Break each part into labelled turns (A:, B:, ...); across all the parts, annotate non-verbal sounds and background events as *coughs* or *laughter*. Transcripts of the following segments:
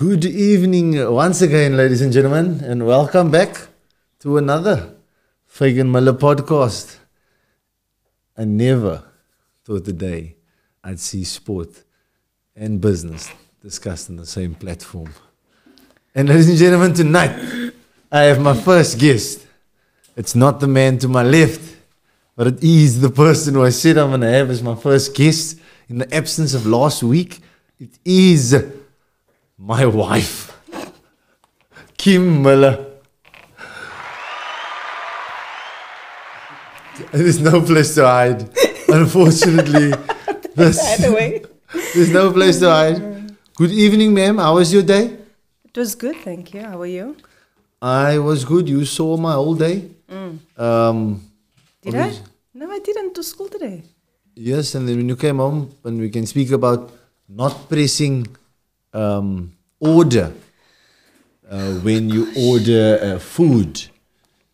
A: Good evening once again, ladies and gentlemen, and welcome back to another Fagan Muller podcast. I never thought the day I'd see sport and business discussed on the same platform. And ladies and gentlemen, tonight I have my first guest. It's not the man to my left, but it is the person who I said I'm going to have as my first guest in the absence of last week. It is my wife, Kim Muller. There's no place to hide. Unfortunately, *laughs*
B: way,
A: there's no place to hide. Good evening, ma'am. How was your day?
B: it was good, thank you. How are you?
A: I was good. You saw my whole day. Um,
B: Did I? No, I didn't to school today.
A: Yes, and then when you came home, and we can speak about not pressing um, order uh, when you order uh, food.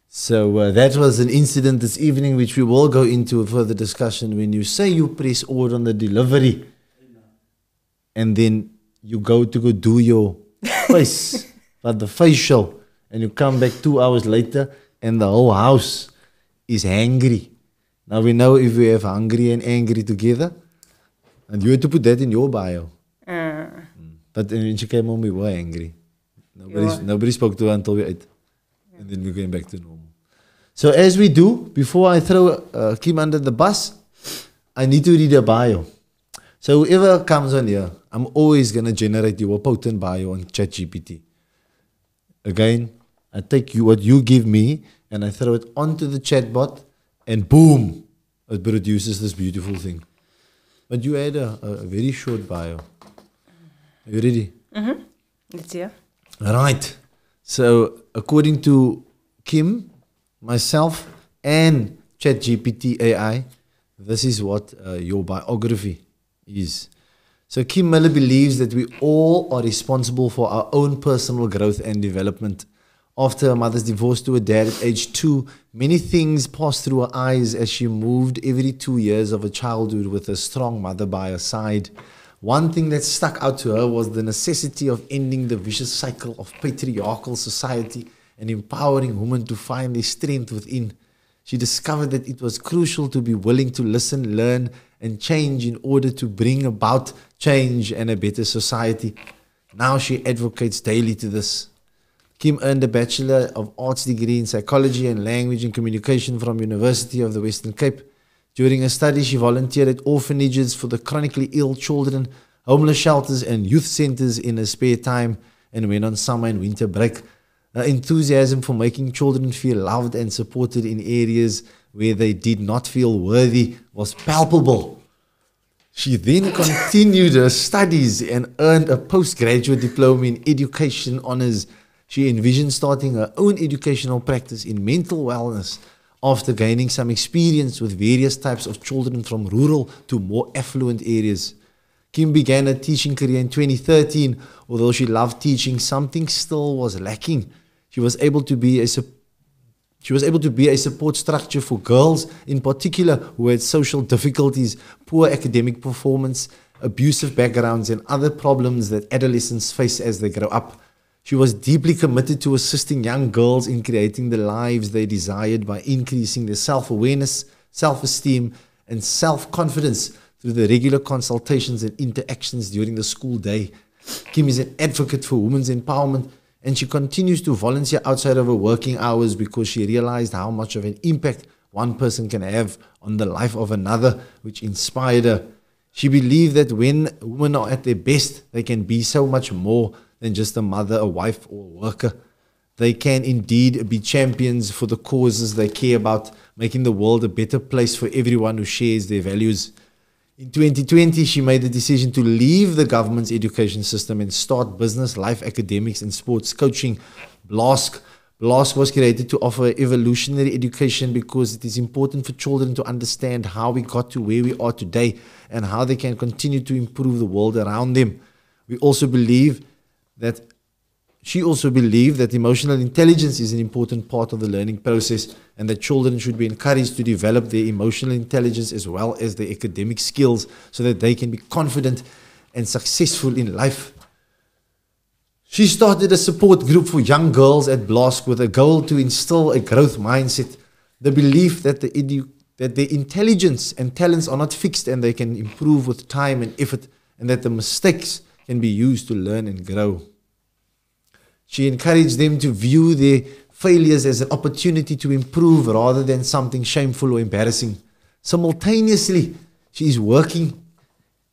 A: So uh, that was an incident this evening, which we will go into a further discussion. When you say you press order on the delivery, and then you go to go do your *laughs* face, but the facial, and you come back two hours later, and the whole house is angry. Now we know if we have hungry and angry together, and you had to put that in your bio. But when she came home, we were angry. Nobody,
B: were.
A: nobody spoke to her until we ate. And then we came back to normal. So, as we do, before I throw uh, Kim under the bus, I need to read a bio. So, whoever comes on here, I'm always going to generate you a potent bio on ChatGPT. Again, I take you what you give me and I throw it onto the chatbot, and boom, it produces this beautiful thing. But you had a, a very short bio. Are you ready?
B: let's hear.
A: Right. So, according to Kim, myself, and ChatGPT AI, this is what uh, your biography is. So, Kim Muller believes that we all are responsible for our own personal growth and development. After her mother's divorce to her dad at age two, many things passed through her eyes as she moved every two years of her childhood with a strong mother by her side. One thing that stuck out to her was the necessity of ending the vicious cycle of patriarchal society and empowering women to find their strength within. She discovered that it was crucial to be willing to listen, learn, and change in order to bring about change and a better society. Now she advocates daily to this. Kim earned a Bachelor of Arts degree in Psychology and Language and Communication from University of the Western Cape. During her studies, she volunteered at orphanages for the chronically ill children, homeless shelters, and youth centers in her spare time and went on summer and winter break. Her enthusiasm for making children feel loved and supported in areas where they did not feel worthy was palpable. She then *laughs* continued her studies and earned a postgraduate diploma in education honors. She envisioned starting her own educational practice in mental wellness after gaining some experience with various types of children from rural to more affluent areas. Kim began her teaching career in 2013. Although she loved teaching, something still was lacking. She was able to be a she was able to be a support structure for girls, in particular, who had social difficulties, poor academic performance, abusive backgrounds, and other problems that adolescents face as they grow up. She was deeply committed to assisting young girls in creating the lives they desired by increasing their self awareness, self esteem, and self confidence through the regular consultations and interactions during the school day. Kim is an advocate for women's empowerment and she continues to volunteer outside of her working hours because she realized how much of an impact one person can have on the life of another, which inspired her. She believed that when women are at their best, they can be so much more than just a mother, a wife, or a worker. They can indeed be champions for the causes they care about, making the world a better place for everyone who shares their values. In 2020, she made the decision to leave the government's education system and start business, life academics, and sports coaching. Blask. Blask was created to offer evolutionary education because it is important for children to understand how we got to where we are today and how they can continue to improve the world around them. We also believe that she also believed that emotional intelligence is an important part of the learning process and that children should be encouraged to develop their emotional intelligence as well as their academic skills so that they can be confident and successful in life. She started a support group for young girls at Blask with a goal to instill a growth mindset, the belief that the edu- that their intelligence and talents are not fixed and they can improve with time and effort, and that the mistakes can be used to learn and grow. She encouraged them to view their failures as an opportunity to improve rather than something shameful or embarrassing. Simultaneously, she is working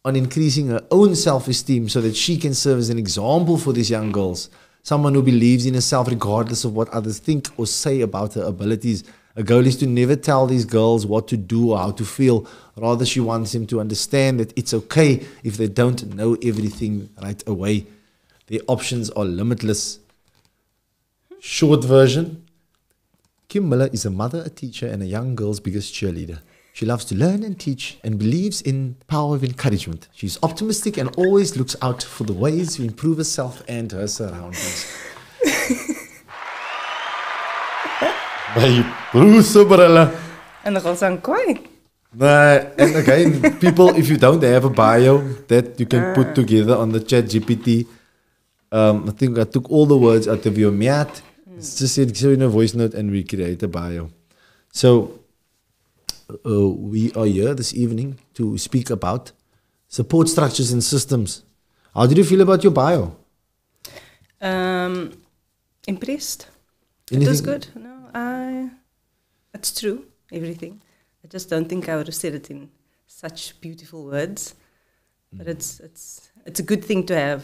A: on increasing her own self esteem so that she can serve as an example for these young girls. Someone who believes in herself regardless of what others think or say about her abilities. Her goal is to never tell these girls what to do or how to feel. Rather, she wants them to understand that it's okay if they don't know everything right away. Their options are limitless. Short version Kim Muller is a mother, a teacher, and a young girl's biggest cheerleader. She loves to learn and teach and believes in the power of encouragement. She's optimistic and always looks out for the ways to improve herself and her surroundings. By Bruce Brilla.
B: En dan gaan koi.
A: Uh, and again, people, if you don't have a bio that you can put together on the chat GPT, um, I think I took all the words out of your mat. It's just said, so in a voice note and we create a bio. So uh, we are here this evening to speak about support structures and systems. How did you feel about your bio?
B: Um, impressed. It was good. No, I. It's true. Everything. I just don't think I would have said it in such beautiful words. But it's it's it's a good thing to have.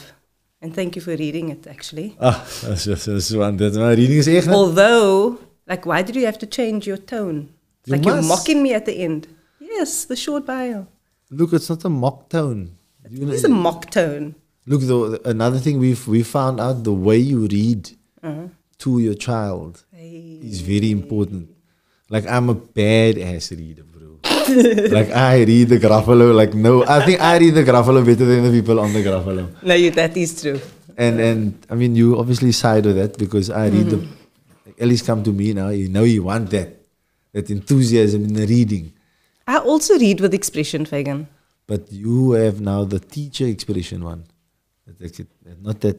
B: And thank you for reading it. Actually.
A: Ah, that's that's one. My reading is echt.
B: Although, like, why did you have to change your tone? It's
A: You
B: like you're mocking me at the end. Yes, the short bio.
A: Look, it's not a mock tone.
B: It's a mock tone.
A: Look, though, another thing we've we found out the way you read to your child
B: Hey.
A: is very important. Like I'm a badass reader, bro. *laughs* like I read the Gruffalo like no, I think I read the Gruffalo better than the people on the Gruffalo.
B: No, you, that is true.
A: And and I mean you obviously side with that because I read the mm-hmm. like, least come to me now. You know you want that that enthusiasm in the reading,
B: I also read with expression, Fagan.
A: but you have now the teacher expression one, That- that- that- not that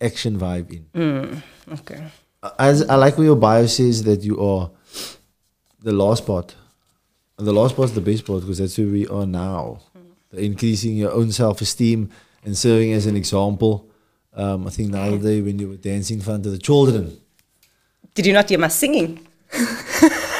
A: action vibe in.
B: Mm, okay.
A: Uh, as I like what your bio says that you are the last part. And the last part is the best part because that's where we are now. The increasing your own self esteem and serving as an example. Um, I think the other day when you were dancing in front of the children.
B: Did you not hear my singing? *laughs*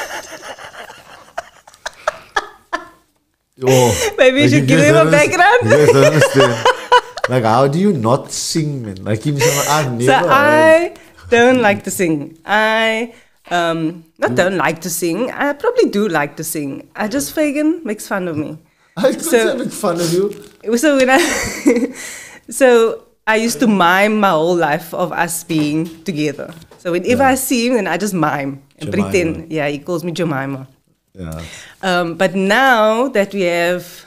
A: Oh,
B: Maybe you should give him a background.
A: understand. *laughs* like, how do you not sing, man? Like, him I've never
B: So. I don't like to sing. I um not don't like to sing. I probably do like to sing. I just Fagan makes fun of me.
A: I could
B: so-
A: make fun of you.
B: So when I *laughs* so I used to mime my whole life of us being together. So whenever I see him, then I just mime and
A: Jemima.
B: pretend. Yeah, he calls me Jemima.
A: Yeah.
B: Um, but now that we have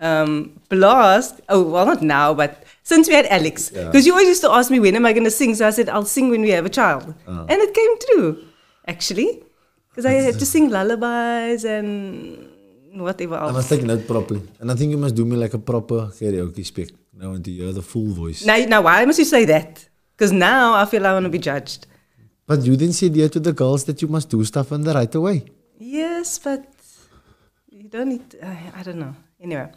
B: um, Blast, oh, well, not now, but since we had Alex,
A: Yeah.
B: because you always used to ask me, when am I going to sing? So I said, I'll sing when we have a child.
A: Uh.
B: And it came true, actually, because I had to sing lullabies and whatever
A: I
B: else.
A: must take note properly. And I think you must do me like a proper karaoke spec. Now until you hear the full voice.
B: Now, now, why must you say that? Because now I feel I want to be judged.
A: But you didn't say dear to the girls that you must do stuff in the right way.
B: Yes, but you don't need. I, I don't know. Anyway,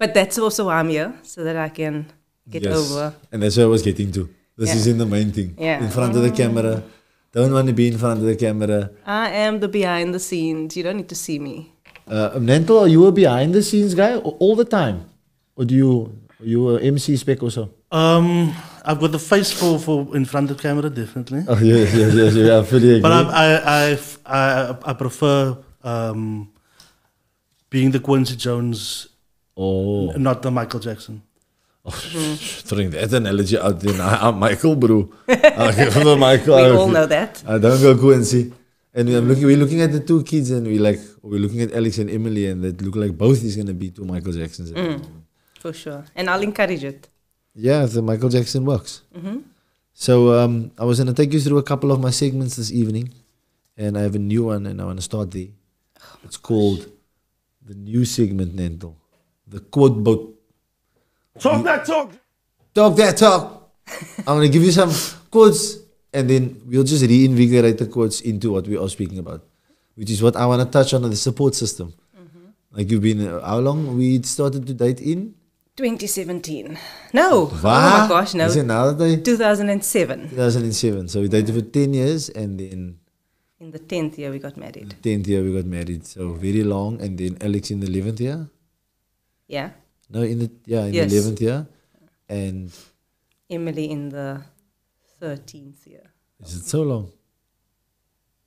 B: but that's also why I'm here, so that I can get
A: Yes.
B: over.
A: And that's what I was getting to. This
B: Yeah.
A: is in the main thing.
B: Yeah.
A: In front of the camera. Don't want to be in front of the camera.
B: I am the behind the scenes. You don't need to see me.
A: Uh, Nantel, are you a behind the scenes guy all the time? Or do you, are you a MC spec also?
C: Um, I've got the face for, for in front of camera, definitely.
A: Oh, yes, yes, yes, yes, I fully *laughs* agree.
C: But I, I, I, I, I prefer um, being the Quincy Jones,
A: oh,
C: not the Michael Jackson.
A: Oh throwing that analogy uh, out there. Nah, uh, I'm uh, Michael, bro. Give *laughs* Michael. *laughs*
B: We all know that.
A: I don't go Quincy. And I'm looking, we're looking at the two kids and we like, we're looking at Alex and Emily and that look like both is going to be two Michael Jacksons. the mm, moment.
B: For sure. And I'll encourage it.
A: Yeah, the Michael Jackson works.
B: Mm-hmm.
A: So um, I was going to take you through a couple of my segments this evening. And I have a new one and I want to start there. It's called the new segment, Nentel. The quote boat.
D: Talk that talk.
A: Talk that talk. I'm gonna give you some quotes, and then we'll just reinvigorate the quotes into what we are speaking about, which is what I want to touch on the support system. Like you've been, uh, how long we started to date in?
B: 2017. No. Oh my gosh, no.
A: Is it now that they?
B: 2007.
A: 2007. So we dated for 10 years, and then
B: In the 10th year, we got married.
A: 10th year we got married. So very long, and then Alex in the 11th year.
B: Yeah.
A: No, in the yeah in
B: Yes.
A: the 11th year, and
B: Emily in the 13th year.
A: is it so long?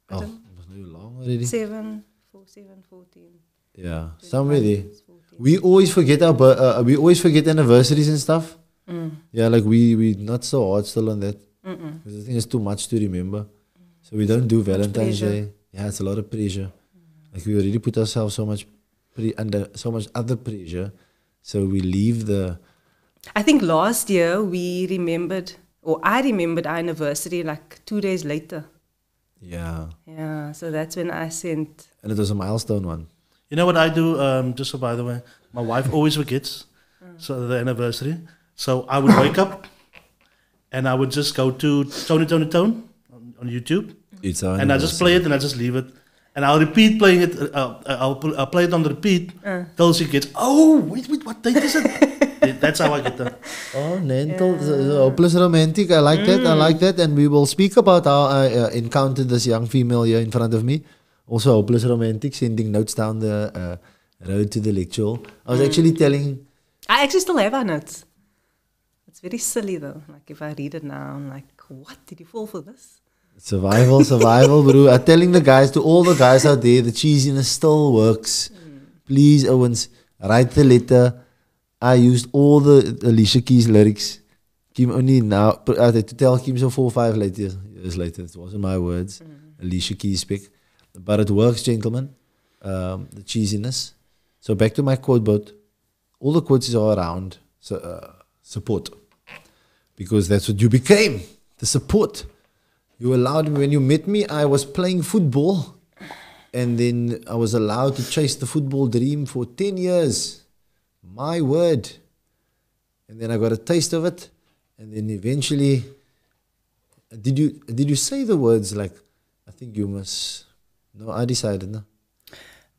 B: I
A: Oh, it was no long already.
B: 7, 4, 7, 14.
A: Yeah, somewhere there. We always forget our uh, we always forget anniversaries and stuff.
B: Mm.
A: Yeah, like we we not so hard still on that because I think it's too much to remember. So we don't do Valentine's. Day. Yeah, it's a lot of pressure. Like we already put ourselves so much pre- under so much other pressure, so we leave the
B: I think last year we remembered, or I remembered our anniversary like two days later.
A: yeah,
B: Yeah, so that's when I sent.
A: and it was a milestone one.
C: You know what I do? Um, just so by the way, my wife always forgets. So the anniversary. So I would wake up, and I would just go to Tony Toni Toné on, on YouTube,
A: It's our
C: and I just play it, and I just leave it, and I'll repeat playing it. Uh, uh, I'll I'll play it on repeat till she gets. Oh wait, wait, what date is it? *laughs* That's how I get the.
A: Oh, Nental, yeah. hopeless romantic. I like that. I like that. And we will speak about how I uh, encountered this young female here in front of me. Also, hopeless romantic, sending notes down the uh, road to the lecture. I was actually telling,
B: I actually still have our notes. It's very silly though. Like if I read it now, I'm like, what? Did you fall for this?
A: Survival, survival, bro. I'm telling the guys, to all the guys out there, the cheesiness still works. Please, Owens, write the letter. I used all the Alicia Keys lyrics. Kim only now, I had to tell Kim so four or five later, years later. It wasn't my words. Alicia Keys pick. But it works, gentlemen. Um, the cheesiness. So back to my quote but All the quotes are around so, uh, support. Because that's what you became. The support. You allowed me when you met me. I was playing football, and then I was allowed to chase the football dream for ten years. My word! And then I got a taste of it, and then eventually, did you did you say the words like, "I think you must"? No, I decided no.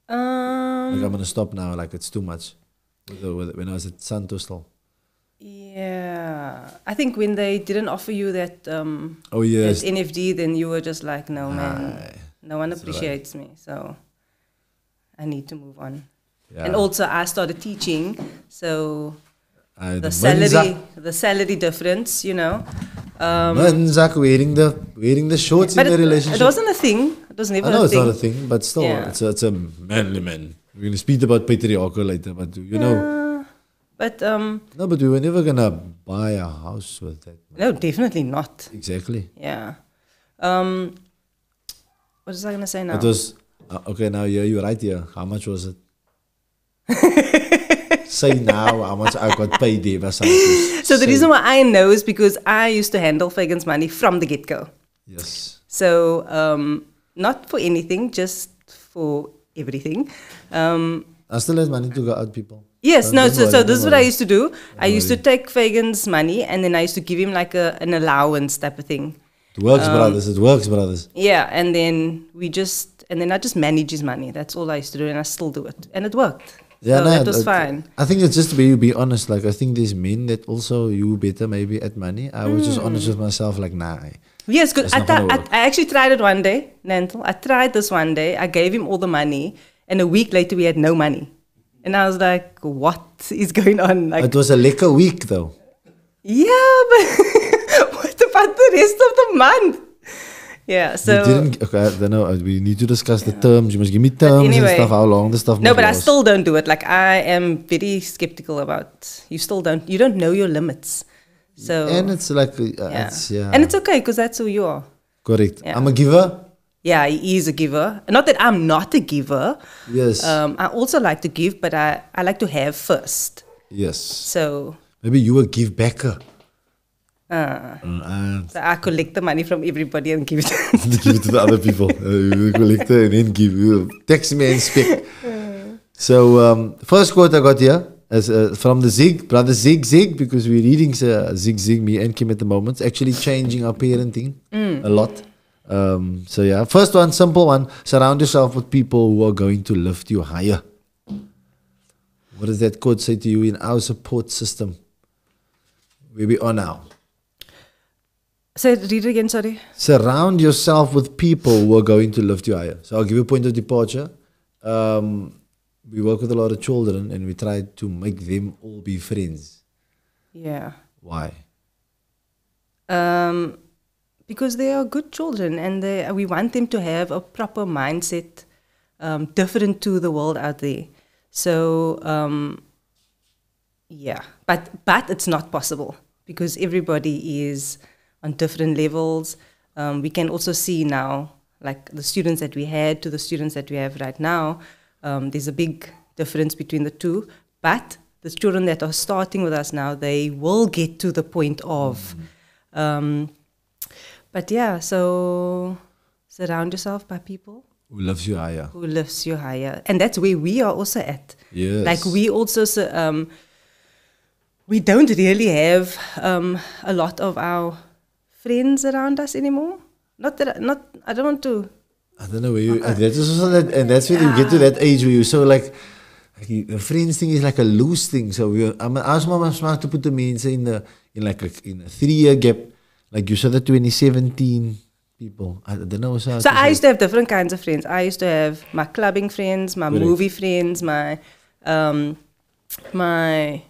B: Um,
A: Like I'm gonna stop now. Like it's too much. With the, with, when I was at Santos still.
B: Yeah. I think when they didn't offer you that um,
A: Oh yes.
B: that NFD, then you were just like, no man,
A: Aye.
B: no one
A: That's right.
B: appreciates me, so I need to move on.
A: Yeah.
B: And also, I started teaching, so
A: I,
B: the
A: Minzak-
B: salary, the salary difference, you know. Um,
A: Minzak wearing the wearing the shorts
B: but
A: in the relationship.
B: it wasn't a thing. It was never
A: I know
B: a
A: it's
B: thing.
A: not a thing, but still,
B: Yeah.
A: it's, a, it's a manly man. We're going to speak about patriarchal later, but you know,
B: but um,
A: no, but we were never going to buy a house with that.
B: no, definitely not.
A: Exactly.
B: Yeah. Um, what was I gonna say now?
A: It was, uh, okay, now yeah, you're right here. How much was it? *laughs* Say now how much I got paid there by Santos.
B: so the
A: Say-
B: reason why I know is because I used to handle Fagan's money from the get go.
A: Yes.
B: So um, not for anything, just for everything. Um,
A: I still have money to go out, people.
B: Yes, no. So, so this is what I used to do. I used to take Fagan's money and then I used to give him like a, an allowance type of thing.
A: It works,
B: Um,
A: brothers. It works, brothers.
B: Yeah, and then we just and then I just manage his money. That's all I used to do, and I still do it, and it worked.
A: Yeah,
B: so
A: no,
B: that was fine.
A: I think it's just to be be honest. Like I think there's men that also you better maybe at money. I was just honest with myself. Like nah,
B: Yes, good.
A: It's
B: I, I. I actually tried it one day, Nantel. I tried this one day. I gave him all the money, and a week later we had no money, and I was like, "What is going on?" Like,
A: it was a lekker week though.
B: yeah, but *laughs* what about the rest of the month? Yeah. So
A: didn't. Okay, I don't know. uh, We need to discuss the terms. You must give me terms
B: anyway.
A: and stuff. How long the stuff?
B: no, but I still don't do it. Like I am very skeptical about. You still don't. You don't know your limits. So
A: And it's like uh,
B: yeah.
A: it's yeah.
B: and it's okay because that's who you are.
A: correct.
B: yeah.
A: I'm a giver.
B: Yeah, he is a giver. Not that I'm not a giver.
A: Yes.
B: Um, I also like to give, but I, I like to have first.
A: yes.
B: So,
A: Maybe you a give backer.
B: uh,
A: Uh,
B: so I collect the money from everybody and give it.
A: to *laughs* give it to the other people. *laughs* Uh, you collect it and then give. You text me and speak. So um, first quote I got here is uh, from the Zig, brother Zig Zig, because we're reading uh, Zig Zig, me and Kim at the moment, actually changing our parenting a lot. Um, so yeah, first one, simple one: surround yourself with people who are going to lift you higher. What does that quote say to you in our support system? Where we are now.
B: Say it, read it again, sorry.
A: surround yourself with people who are going to lift you higher. So I'll give you a point of departure. Um, we work with a lot of children and we try to make them all be friends.
B: Yeah.
A: Why?
B: Um, because they are good children and they, we want them to have a proper mindset um, different to the world out there. So, um, yeah, but, but it's not possible because everybody is on different levels. Um, we can also see now, like the students that we had to the students that we have right now, um, there's a big difference between the two. But the children that are starting with us now, they will get to the point of. Um, but yeah, so surround yourself by people
A: Who loves you higher?
B: who loves you higher, and that's where we are also at.
A: Yes.
B: Like we also, so, um, we don't really have um, a lot of our friends around us anymore. Not that, not I don't want to.
A: I don't know where you. uh, that is also that, and that's when you get to that age where you're so like, the friends thing is like a loose thing. So we, I'm asked my smart to put them in say in the in like a, in a three year gap. Like you saw the 2017 people. I don't know. So,
B: So I used to have different kinds of friends. I used to have my clubbing friends, my
A: Correct.
B: movie friends, my um, my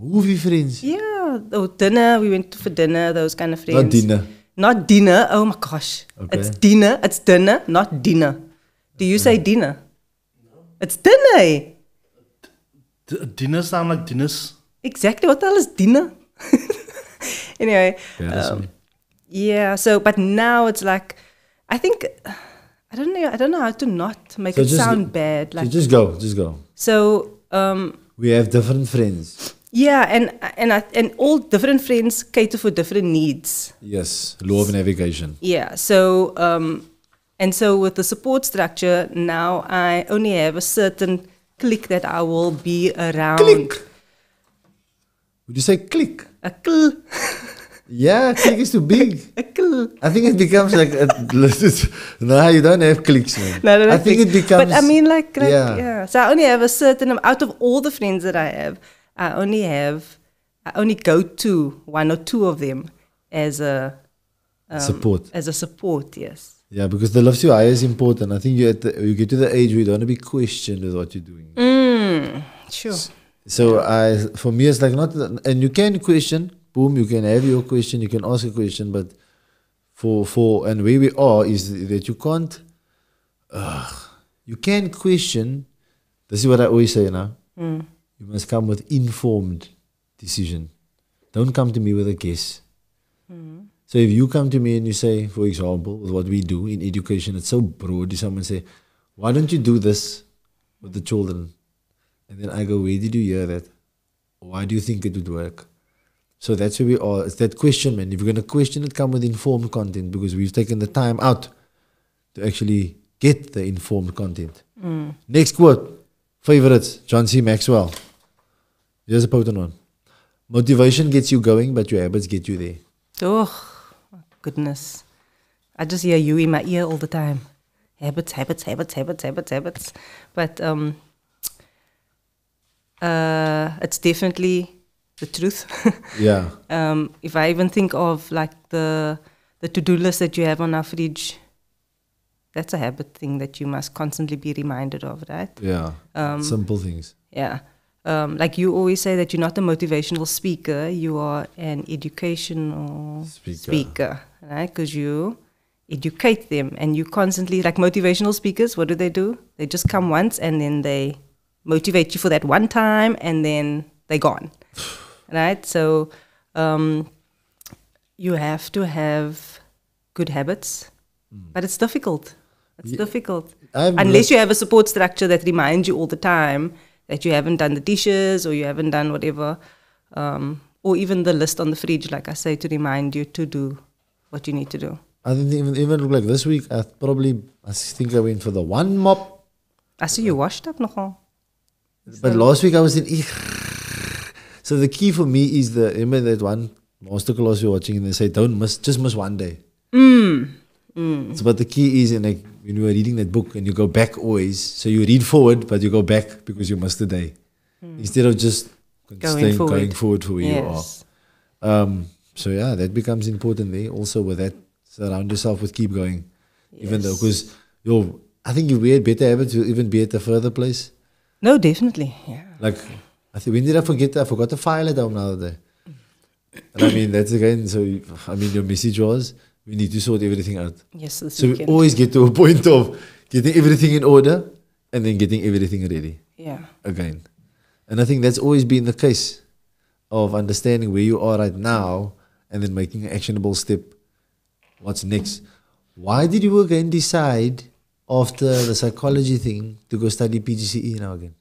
A: movie friends.
B: yeah, oh, dinner. We went for dinner. Those kind of friends.
A: Not dinner.
B: Not dinner. Oh my gosh.
A: Okay.
B: It's dinner. It's dinner, not dinner. Do you say dinner? No. It's dinner. eh?
C: D- dinner sound like dinners.
B: Exactly. What the hell is dinner? *laughs* anyway.
A: Yeah,
B: um,
A: me.
B: Yeah. So, but now it's like, I think, I don't know. I don't know how to not make
A: So
B: it sound bad.
A: So
B: Like
A: just go, just go.
B: so. Um,
A: We have different friends.
B: yeah, and and I, and all different friends cater for different needs.
A: Yes, law of navigation.
B: Yeah. So um, and so with the support structure now, I only have a certain click that I will be around.
A: Click. Would you say click?
B: A cl, *laughs*
A: Yeah, click is too big. *laughs*
B: a cl.
A: I think it becomes like a, *laughs* no, you don't have clicks, man.
B: No, no, no,
A: I think
B: click.
A: it becomes.
B: But I mean, like, like
A: yeah.
B: yeah. So I only have a certain out of all the friends that I have, I only have, I only go to one or two of them as a um,
A: Support.
B: As a support, yes.
A: Yeah, because the love to higher is important. I think you at the, you get to the age where you don't want to be questioned with what you're doing.
B: Mm, sure.
A: So I, for me, it's like not, and you can question. Boom, you can have your question, you can ask a question, but for for and where we are is that you can't, uh, you can question. This is what I always say now.
B: Mm.
A: You must come with informed decision. Don't come to me with a guess. So if you come to me and you say, for example, with what we do in education, it's so broad. You someone say, "Why don't you do this with the children?" And then I go, "Where did you hear that? Why do you think it would work?" So that's where we are. It's that question, man. If you're gonna question it, come with informed content because we've taken the time out to actually get the informed content. Next quote, favorites, John C. Maxwell. Here's a potent one. Motivation gets you going, but your habits get you there.
B: Oh, goodness. I just hear you in my ear all the time. Habits, habits, habits, habits, habits, habits. But um, uh, it's definitely the truth. *laughs*
A: Yeah.
B: um, if I even think of like the the to do list that you have on our fridge, that's a habit thing that you must constantly be reminded of, right?
A: Yeah.
B: Um,
A: Simple things.
B: Yeah. Um, like you always say that you're not a motivational speaker, you are an educational
A: Speaker.
B: speaker, right? Because you educate them and you constantly, like motivational speakers, what do they do? They just come once and then they motivate you for that one time and then they're gone, *sighs* *laughs* right? So um, you have to have good habits, but it's difficult. It's
A: Ye-
B: difficult
A: I've
B: unless you have a support structure that reminds you all the time that you haven't done the dishes or you haven't done whatever, um, or even the list on the fridge, like I say, to remind you to do what you need to do.
A: I didn't even even look like this week. I probably I think I went for the one mop.
B: I see you washed up nogal.
A: But last week I was in. "Eeg, So the key for me is the remember that one masterclass you're watching and they say don't miss just miss one day.
B: Mm. Mm.
A: So, but the key is in like when you are reading that book and you go back always. So you read forward, but you go back because you missed a day instead of just.
B: Going
A: staying
B: forward.
A: going forward for where you are.
B: Yes.
A: Um, so yeah, that becomes important there. Also with that, surround yourself with keep going, even though
B: Yes.
A: because yo, I think you had better habits. You'll even be at a further place.
B: No, definitely. Yeah.
A: Like I think when did I forget? that? I forgot to file it home the other day. And I mean that's again. So I mean your message was we need to sort everything out.
B: Yes,
A: So we always get to a point of getting everything in order and then getting everything ready
B: yeah.
A: again. And I think that's always been the case of understanding where you are right now and then making an actionable step. What's next? Why did you again decide after the psychology thing to go study PGCE now again?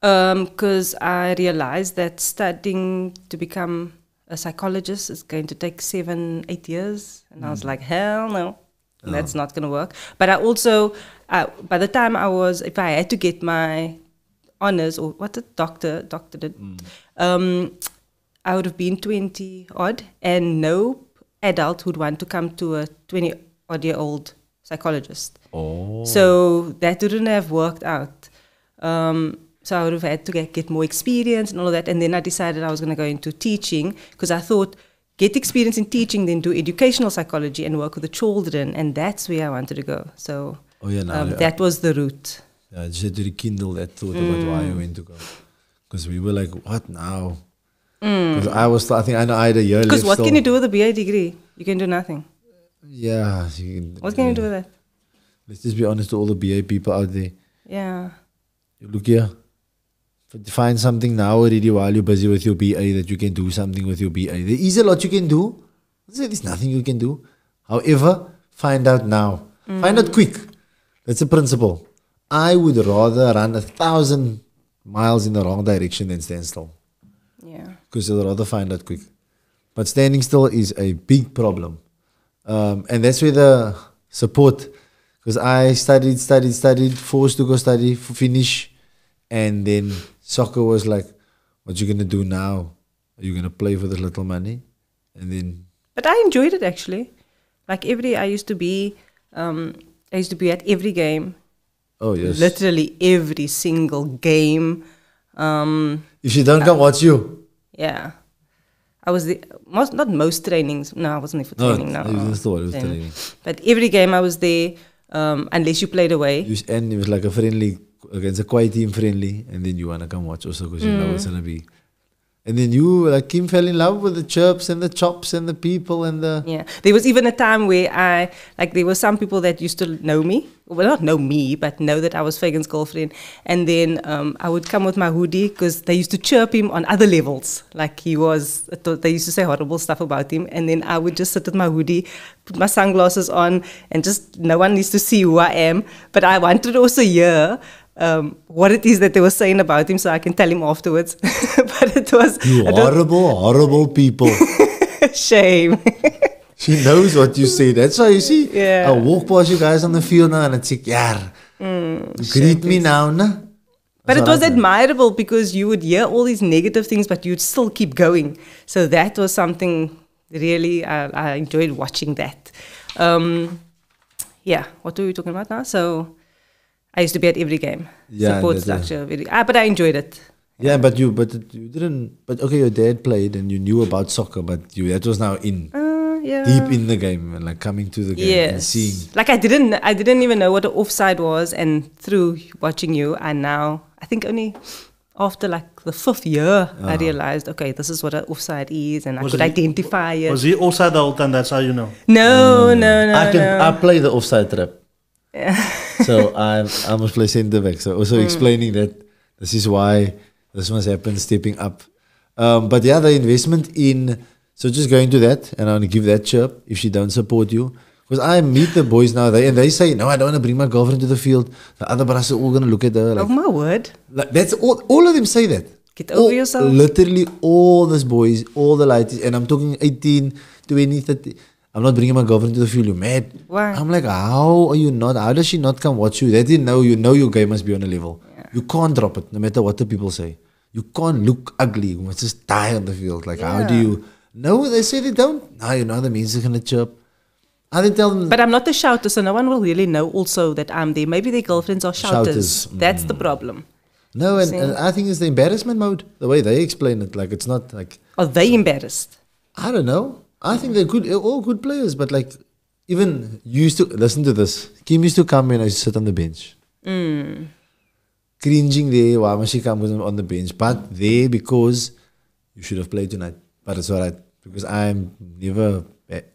B: Because Um, I realized that studying to become a psychologist is going to take seven, eight years. And I was like, hell no, that's not going to work. But I also, uh, by the time I was, if I had to get my honors or what the doctor, doctor did, um, I would have been 20 odd, and no adult would want to come to a 20 odd year old psychologist.
A: Oh.
B: So that didn't have worked out. Um, so I would have had to get, get more experience and all of that. And then I decided I was going to go into teaching because I thought get experience in teaching, then do educational psychology and work with the children. And that's where I wanted to go. So
A: Oh yeah, now
B: um,
A: yeah.
B: that was the route.
A: Yeah, I just had to rekindle that thought about why I went to go. Because we were like, what now? Because I was, I think I know I had a year
B: Because what
A: still.
B: can you do with a BA degree? You can do nothing.
A: Yeah. can-
B: What can you do with that?
A: Let's just be honest to all the BA people out there.
B: Yeah.
A: You look here. Find something now already while you're busy with your BA that you can do something with your BA. There is a lot you can do. There's nothing you can do. However, find out now. Find out quick. That's the principle. I would rather run a thousand miles in the wrong direction than stand still.
B: Yeah.
A: Because I'd rather find out quick. But standing still is a big problem. Um, and that's where the support, because I studied, studied, studied, forced to go study, finish. And then soccer was like, what are you going to do now? Are you going to play for this little money? And then,
B: But I enjoyed it actually. Like every, I used to be, um, I used to be at every game,
A: oh yes.
B: literally every single game. Um,
A: if she don't come, watch you.
B: yeah, I was the most, not most trainings. No, I wasn't there for
A: No,
B: training. No,
A: was the it was training.
B: But every game I was there, um, unless you played away.
A: You, and it was like a friendly, against a quiet team friendly. And then you want to come watch also because you know it's to be. And then you, like Kim, fell in love with the chirps and the chops and the people and the.
B: Yeah, there was even a time where I like there were some people that used to know me, well not know me, but know that I was Fagan's girlfriend, and then um, I would come with my hoodie because they used to chirp him on other levels, like he was. They used to say horrible stuff about him, and then I would just sit with my hoodie, put my sunglasses on, and just no one needs to see who I am. But I wanted also hear. Um, what it is that they were saying about him, so I can tell him afterwards. *laughs* but it was
A: You horrible, horrible people. *laughs*
B: shame. *laughs*
A: she knows what you say. That's why you see.
B: Yeah.
A: I walk past you guys on the field now and it's like, yeah. greet me now, nah.
B: But it was admirable because you would hear all these negative things, but you'd still keep going. So that was something really I, I enjoyed watching that. Um, yeah, what were we talking about now? So I used to be at every game.
A: Yeah,
B: support structure. Very, ah, but I enjoyed it.
A: Yeah, but you, but you didn't. But okay, your dad played and you knew about soccer, but you that was now in
B: Uh, yeah.
A: deep in the game and like coming to the game and seeing.
B: Like I didn't I didn't even know what an offside was and through watching you I now I think only after like the fifth year I
A: Ah.
B: realized okay this is what an offside is and I could
C: it-
B: identify it.
C: Was he offside the whole time? That's how you know.
B: no, no, no,
A: I can
B: no.
A: I play the offside trap. So I I must play centre back. So also explaining that this is why this must happen, stepping up. Um, but yeah, the investment in so just going to that, and I want to give that chirp if she don't support you. Because I meet the boys now, they and they say, no, I don't want to bring my girlfriend to the field. The other brothers are all gonna look at her like,
B: oh my word.
A: like that's all. All of them say that.
B: Get over
A: All-
B: yourself.
A: Literally all these boys, all the lighties, and I'm talking 18, 20, 30. I'm not bringing my girlfriend to the field. You mad?
B: Why?
A: I'm like, how are you not? How does she not come watch you? They didn't know you know your guy must be on a level. You can't drop it, no matter what the people say. You can't look ugly. You must just die on the field. Like, how do you? No, they say they don't. No, you know the music's gonna chirp. I didn't tell them.
B: But I'm not a shouter, so no one will really know also that I'm there. Maybe their girlfriends are shouters.
A: Shouters,
B: That's the mm. problem.
A: no, and, and I think it's the embarrassment mode. The way they explain it, like it's not like
B: Are they embarrassed?
A: I don't know. I think they're good, all good players. But like, even used to listen to this. Kim used to come in. I used to sit on the bench. Hmm. cringing there. Why must she come on the bench? But there because you should have played tonight. But it's alright because I'm never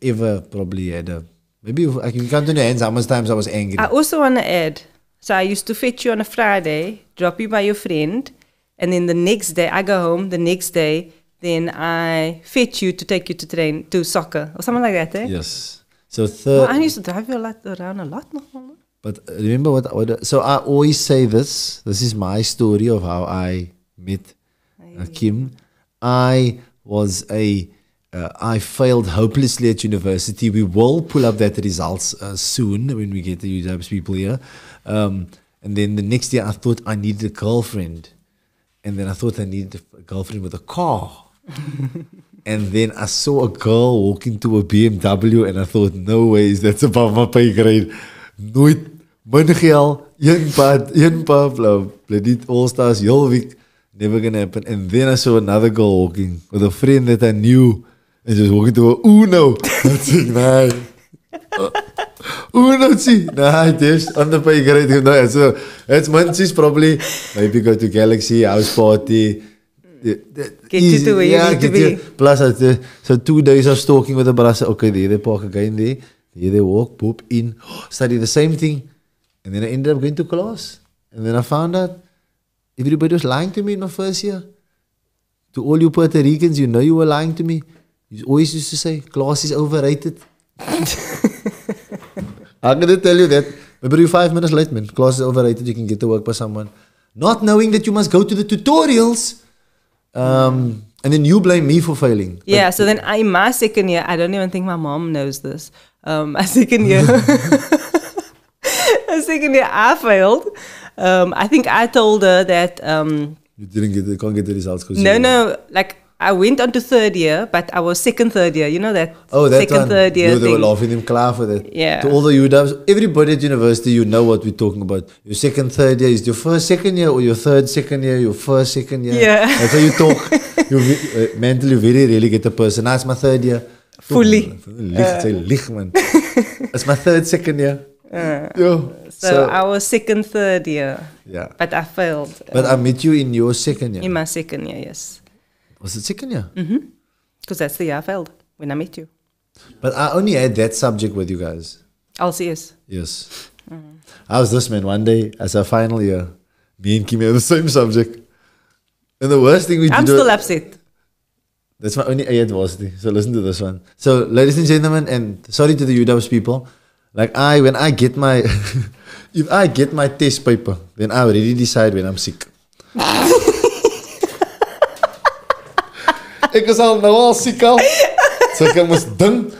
A: ever probably had a maybe if I can count on your hands how much times I was angry.
B: I also want to add. So I used to fetch you on a Friday, drop you by your friend, and then the next day I go home. The next day, then I fetch you to take you to train to soccer or something like that. Eh?
A: yes. So
B: Well, I used to drive you a lot around a lot. wel.
A: but remember what, what? So I always say this. This is my story of how I met uh, Kim. I was a uh, I failed hopelessly at university. We will pull up that results uh, soon when we get the UW's people here. Um, and then the next year, I thought I needed a girlfriend, and then I thought I needed a girlfriend with a car. *laughs* and then I saw a girl walk into a BMW, and I thought, no ways, that's above my pay grade. Nooit min geld, een pad, een blah, bloody all stars, heel week. Never gonna happen. And then I saw another girl walking with a friend that I knew, and just walking to a Uno. *laughs* That's it, nee. Uno, see, nah, just on the pay grade. No, so it's months probably maybe go to Galaxy house party. Yeah,
B: Get you to where you need to
A: you-
B: be.
A: Plus, I, uh, so two days of stalking with the brother. Okay, there they park again there. There they walk, poop in, study the same thing. And then I ended up going to class. And then I found out everybody was lying to me in my first year. To all you Puerto Ricans, you know you were lying to me. You always used to say, class is overrated. *laughs* I'm going to tell you that. Remember, you're five minutes late, man. Class is overrated. You can get to work by someone. Not knowing that you must go to the tutorials. Um, and then you blame me for failing. But
B: Yeah, so then I, in my second year, I don't even think my mom knows this. Um, my *laughs* second year, my second year, I failed. Um, I think I told her that um,
A: you didn't get the, can't get the results.
B: no,
A: you-
B: no, like I went on to third year, but I was second, third year. You know that
A: Oh, that
B: second,
A: one.
B: third year
A: You, they were
B: thing.
A: laughing him clap for that.
B: Yeah.
A: To all the UWs, everybody at university, you know what we're talking about. Your second, third year is your first, second year, or your third, second year, your first, second year.
B: Yeah.
A: That's how you talk. *laughs* you uh, mentally very really get a person. Now it's my third year.
B: Fully.
A: Lig, say man. it's my third, second year. Yo.
B: So, I was second, third year,
A: yeah.
B: but I failed
A: But I
B: um,
A: met you in your second year.
B: in my second year. Yes,
A: Was it second year?
B: because mm-hmm. that's the year I failed when I met you.
A: But I only had that subject with you guys.
B: Oh, LCS.
A: Yes. Mm-hmm. I was this man one day as a final year. Me and Kim had the same subject. And the worst thing we
B: I'm
A: did.
B: still upset.
A: That's my only A adversity. So listen to this one. So, ladies and gentlemen, and sorry to the UWs people. Like I, when I get my, *laughs* if I get my test paper, then I already decide when I'm sick. *laughs* ek is al nou al siek al. So ek moes dink.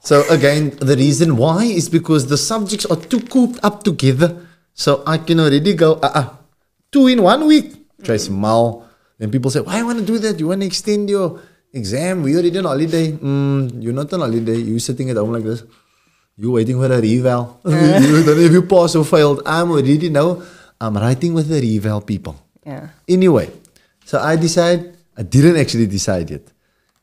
A: So again, the reason why is because the subjects are too cooped up together. So I can already go, uh, uh two in one week. Try small. Then people say, why you want to do that? You want to extend your exam? We already on holiday. Mm, you're not on holiday. You're sitting at home like this. You're waiting for a reval. *laughs* you don't know if you pass or failed. I'm already now. I'm writing with the reval people.
B: Yeah.
A: Anyway, so I decided, I didn't actually decide yet.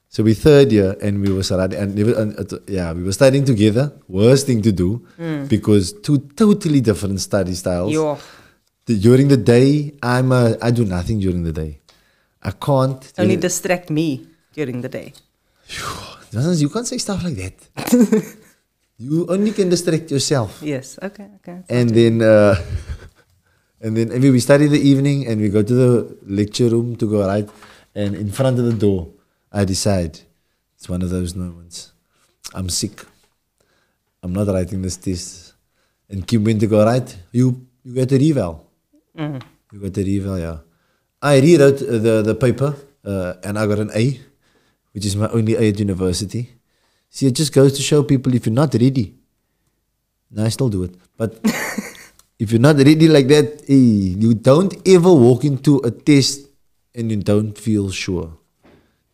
A: So we third year and we were studying, and, were- and uh, yeah, we were studying together. Worst thing to do because two totally different study styles.
B: Yo.
A: The- during the day, I'm a, I do nothing during the day. I can't.
B: Only distract me during the day.
A: You can't say stuff like that. *laughs* you only can distract yourself.
B: Yes. Okay. Okay. *laughs*
A: And then, uh, and then maybe we study the evening and we go to the lecture room to go write. And in front of the door, I decide it's one of those moments. I'm sick. I'm not writing this test. And Kim went to go write. You you got a reval. You got a reval, yeah. I rewrote uh, the the paper uh, and I got an A, which is my only A at university. See, it just goes to show people if you're not ready, no, I still do it. But *laughs* if you're not ready like that, eh, you don't ever walk into a test and you don't feel sure,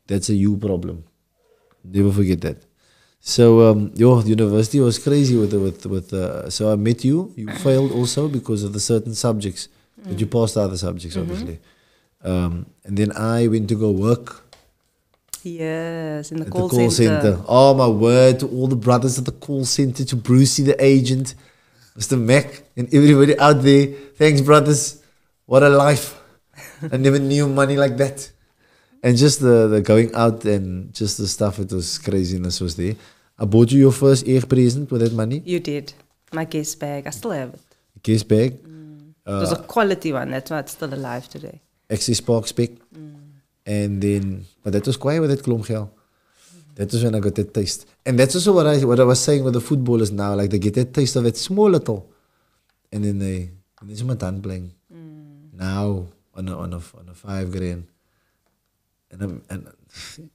A: that's a you problem. Never forget that. So um, your university was crazy with the, with with. Uh, so I met you. You failed also because of the certain subjects, but you passed other subjects obviously. Um, and then I went to go work
B: Yes, in the call,
A: the call center. Oh my word! To all the brothers at the call center, to Brucey the agent, Mr. Mac, and everybody out there. Thanks, brothers. What a life! I never knew money like that. And just the, the going out and just the stuff, it was craziness was there. I bought you your first air present with that money,
B: You did. My guest bag. I still have it.
A: case bag, mm.
B: It was a quality one. That's why it's still alive today.
A: Access Park spec. Mm. And then, but that was quite with that klomgel. That was when I got that taste. And that's also what I what I was saying with the footballers now. Like they get that taste of that small little. And then they, and then my done playing. Mm. Now on a, on a, on a five grand. And, I'm, and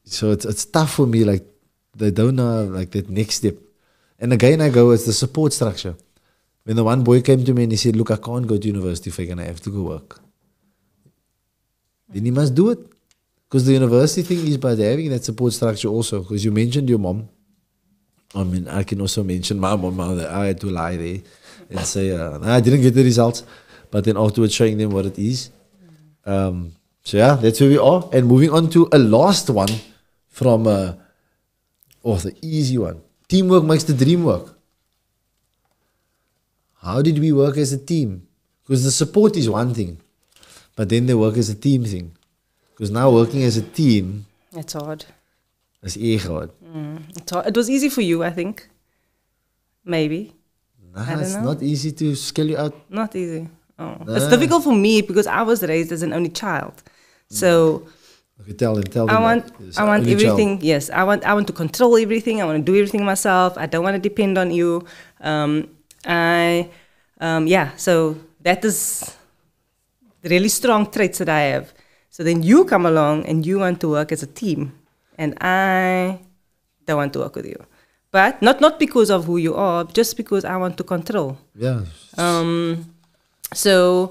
A: so it's, it's tough for me. Like they don't know like that next step. And again, I go, it's the support structure. When the one boy came to me and he said, Look, I can't go to university if I can, I have to go work. Then he must do it. Because the university thing is by having that support structure also. Because you mentioned your mom. I mean, I can also mention my mom. I had to lie there and say, uh, I didn't get the results. But then afterwards showing them what it is. Um, so yeah, that's where we are. And moving on to a last one from, uh, oh, the easy one. Teamwork makes the dream work. How did we work as a team? Because the support is one thing, but then the work as a team thing. Because now working as a team
B: It's hard.
A: is erg hard.
B: It's hard. It was easy for you, I think. Maybe.
A: Nah,
B: I
A: it's
B: know.
A: not easy to scale you out.
B: Not easy. Oh. It's difficult for me because I was raised as an only child. So
A: Okay, tell them, tell them.
B: I want
A: that.
B: I want
A: only child.
B: everything. Yes, I want I want to control everything. I want to do everything myself. I don't want to depend on you. Um, I um, yeah. So that is the really strong traits that I have. So then you come along and you want to work as a team, and I don't want to work with you. But not not because of who you are, just because I want to control.
A: Yeah.
B: Um, so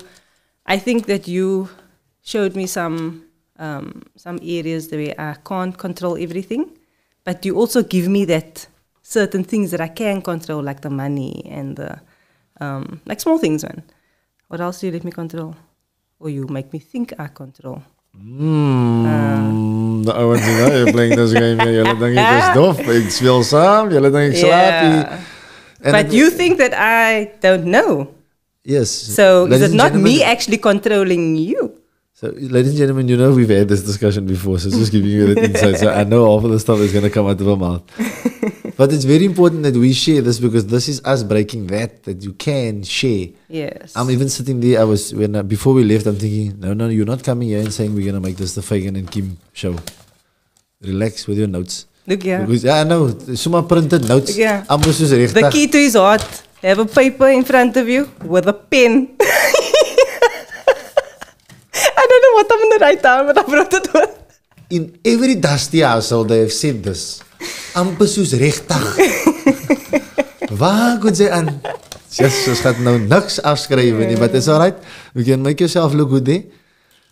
B: I think that you showed me some um, some areas where I can't control everything, but you also give me that certain things that I can control, like the money and the um, like small things, man. What else do you let me control? Or you make me think I control?
A: Mm, the ouens en nou, you're playing this game. Julle dink ek is dof. Ek speel saam. Julle dink ek slaap.
B: But you think that I don't know.
A: Yes.
B: So
A: Ladies
B: is it not me actually controlling you?
A: So, ladies and gentlemen, you know we've had this discussion before, so just giving you that *laughs* insight. So I know all of the stuff is going to come out of our mouth. *laughs* but it's very important that we share this because this is us breaking that, that you can share.
B: Yes.
A: I'm even sitting there. I was when uh, before we left. I'm thinking, no, no, you're not coming here and saying we're gonna make this the Fagan and Kim show. Relax with your notes.
B: Look here.
A: Because yeah, I know. Some are printed notes.
B: Yeah.
A: Amper soos
B: The key to his heart. Have a paper in front of you with a pen. *laughs* I don't know what I'm gonna write down, but I brought it with.
A: In every dusty household they have said this. Amper soos regtig. *laughs* Waar goed sy aan? Just ons gaan nou niks afskryf nie, but it's alright. We can make yourself look good there.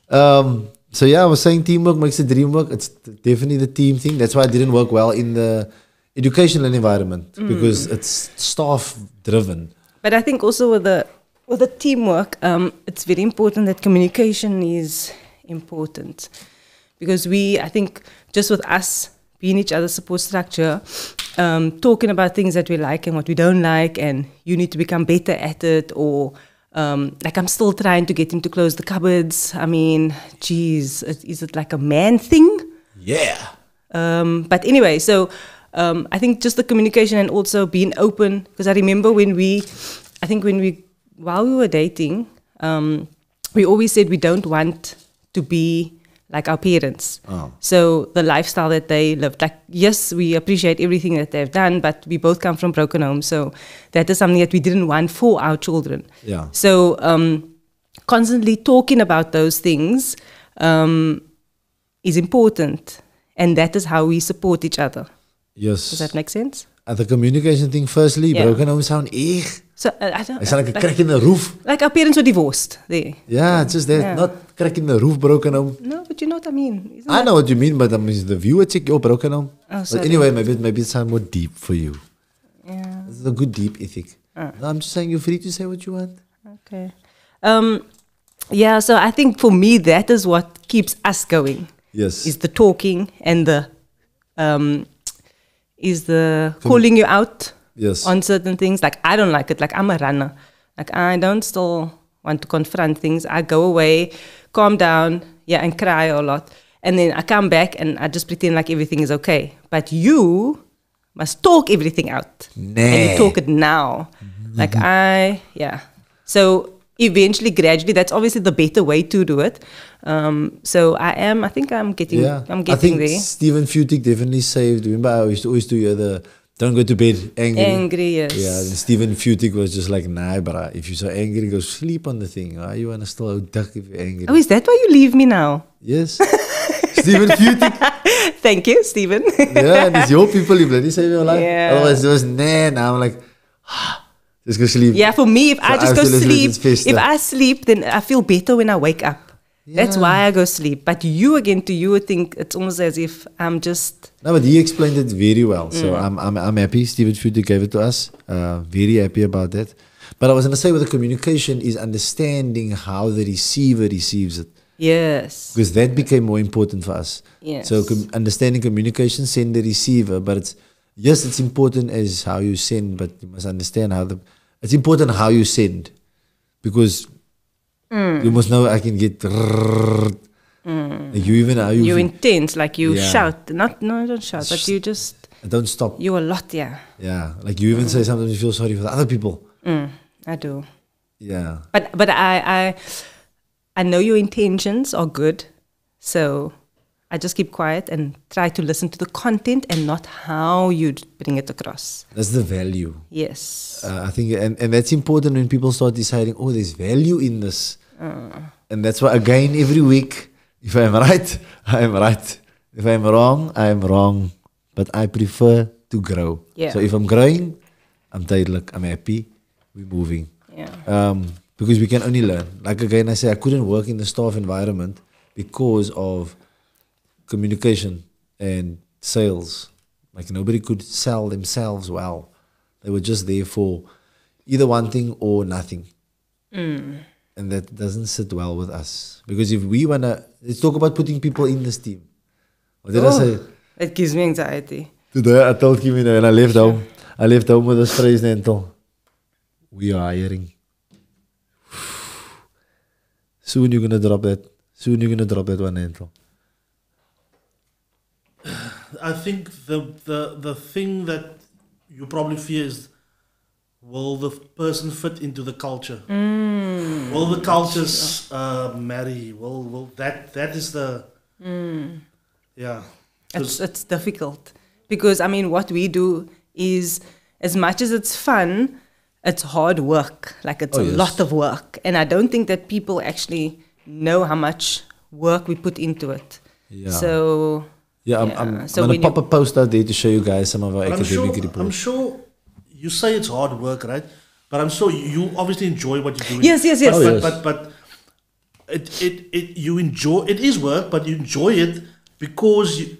A: Um so yeah, I was saying teamwork makes the dream work. It's definitely the team thing. That's why I didn't work well in the educational environment because it's staff driven.
B: But I think also with the with the teamwork, um, it's very important that communication is important because we, I think, just with us being each other's support structure, um, talking about things that we like and what we don't like, and you need to become better at it, or um, like I'm still trying to get him to close the cupboards. I mean, geez, is is it like a man thing?
A: Yeah.
B: Um, but anyway, so um, I think just the communication and also being open. Because I remember when we, I think when we, while we were dating, um, we always said we don't want to be like our parents.
A: Oh.
B: So the lifestyle that they lived, like yes, we appreciate everything that they've done, but we both come from broken homes, so that is something that we didn't want for our children.
A: Yeah.
B: So um, constantly talking about those things um, is important, and that is how we support each other.
A: Yes.
B: Does that make sense?
A: At the communication thing, firstly,
B: Yeah.
A: broken home sound echt.
B: So uh, I don't.
A: It sound like a
B: like,
A: crack in the roof.
B: like our parents were divorced. There.
A: Yeah, it's just that.
B: Yeah.
A: Not crack in the roof, broken home.
B: No, but you know what I mean. Isn't
A: I know what you mean, but I mean, the viewer check your broken home.
B: Oh,
A: but anyway, maybe, maybe it sounds more deep for you.
B: Yeah.
A: Is a good deep ethic.
B: Ah.
A: No, I'm just saying you're free to say what you want.
B: Okay. Um, yeah. So I think for me that is what keeps us going.
A: Yes.
B: Is the talking and the um, is the calling you out
A: yes.
B: on certain things. Like I don't like it. Like I'm a runner. Like I don't still want to confront things. I go away, calm down, yeah, and cry a lot. And then I come back and I just pretend like everything is okay. But you must talk everything out. And you talk it now. Mm-hmm. Like I yeah. So eventually, gradually, that's obviously the better way to do it. Um, so I am I think I'm getting
A: yeah.
B: I'm getting I
A: think
B: there.
A: Steven Furtick definitely saved. Remember, I used to always do uh, the don't go to bed angry.
B: Angry, yes.
A: Yeah, and Steven Furtick was just like, nah, bruh, if you're so angry, go sleep on the thing. Why you want to still duck if you're angry?
B: Oh, is that why you leave me now?
A: Yes. *laughs* Steven Furtick.
B: Thank you, Steven.
A: Yeah, and it's your people, you bloody save your life. *laughs*
B: Yeah.
A: Otherwise, it was nah, now I'm like, just go sleep.
B: Yeah, for me, if I just go sleep, if I sleep, then I feel better when I wake up. That's why I go sleep. But you again, to you, think it's almost as if I'm just
A: No, but he explained it very well.
B: Mm.
A: So I'm, I'm, I'm happy. Steven Furtick gave it to us. Uh, very happy about that. But I was going to say with the communication is understanding how the receiver receives it.
B: yes,
A: Because that became more important for us.
B: yes.
A: So com- understanding communication, send the receiver. But it's, yes, it's important as how you send, but you must understand how the, it's important how you send. Because
B: Mm.
A: you must know I can get, like you even how you,
B: you intense, like you
A: Yeah.
B: shout, not no, don't shout, but you just
A: don't stop.
B: you a lot, yeah.
A: Yeah, like you even say sometimes you feel sorry for the other people.
B: Mm, I do,
A: Yeah,
B: but but I I I know your intentions are good, so I just keep quiet and try to listen to the content and not how you bring it across.
A: that's the value.
B: Yes.
A: Uh, I think, and, and that's important when people start deciding, oh, there's value in this. And that's why, again, every week, if I'm right, *laughs* I'm right. If I'm wrong, I'm wrong. But I prefer to grow.
B: Yeah.
A: So if I'm growing, I'm tired, I'm happy, we're moving.
B: Yeah.
A: Um, because we can only learn. Like again, I say I couldn't work in the staff environment because of communication and sales. Like nobody could sell themselves well. They were just there for either one thing or nothing. Hmm. And that doesn't sit well with us. Because if we wanna let's talk about putting people in this team. What did I
B: Oh.
A: say?
B: It gives me anxiety.
A: Today I told Kim and I left home. I left home with this phrase Nentel. We are hiring. *sighs* Soon you're gonna drop that. Soon you're gonna drop that one Nentel.
C: I think the, the the thing that you probably fear is will the person fit into the culture? Will the cultures uh, marry? Will will that that is the Yeah.
B: It's it's difficult because I mean what we do is as much as it's fun, it's hard work. Like it's
A: Oh,
B: a
A: yes.
B: lot of work, and I don't think that people actually know how much work we put into it.
A: Yeah.
B: So
A: Yeah, I'm,
B: Yeah,
A: I'm,
B: so
A: I'm gonna
B: you-
A: pop a post out there to show you guys some of our
C: But I'm sure,
A: academic
C: I'm sure you say it's hard work, right? But I'm sure you, you obviously enjoy what you're doing.
B: Yes, yes, yes.
C: But,
A: Oh,
C: but,
A: yes.
C: but, but it, it, it, you enjoy, it is work, but you enjoy it because you,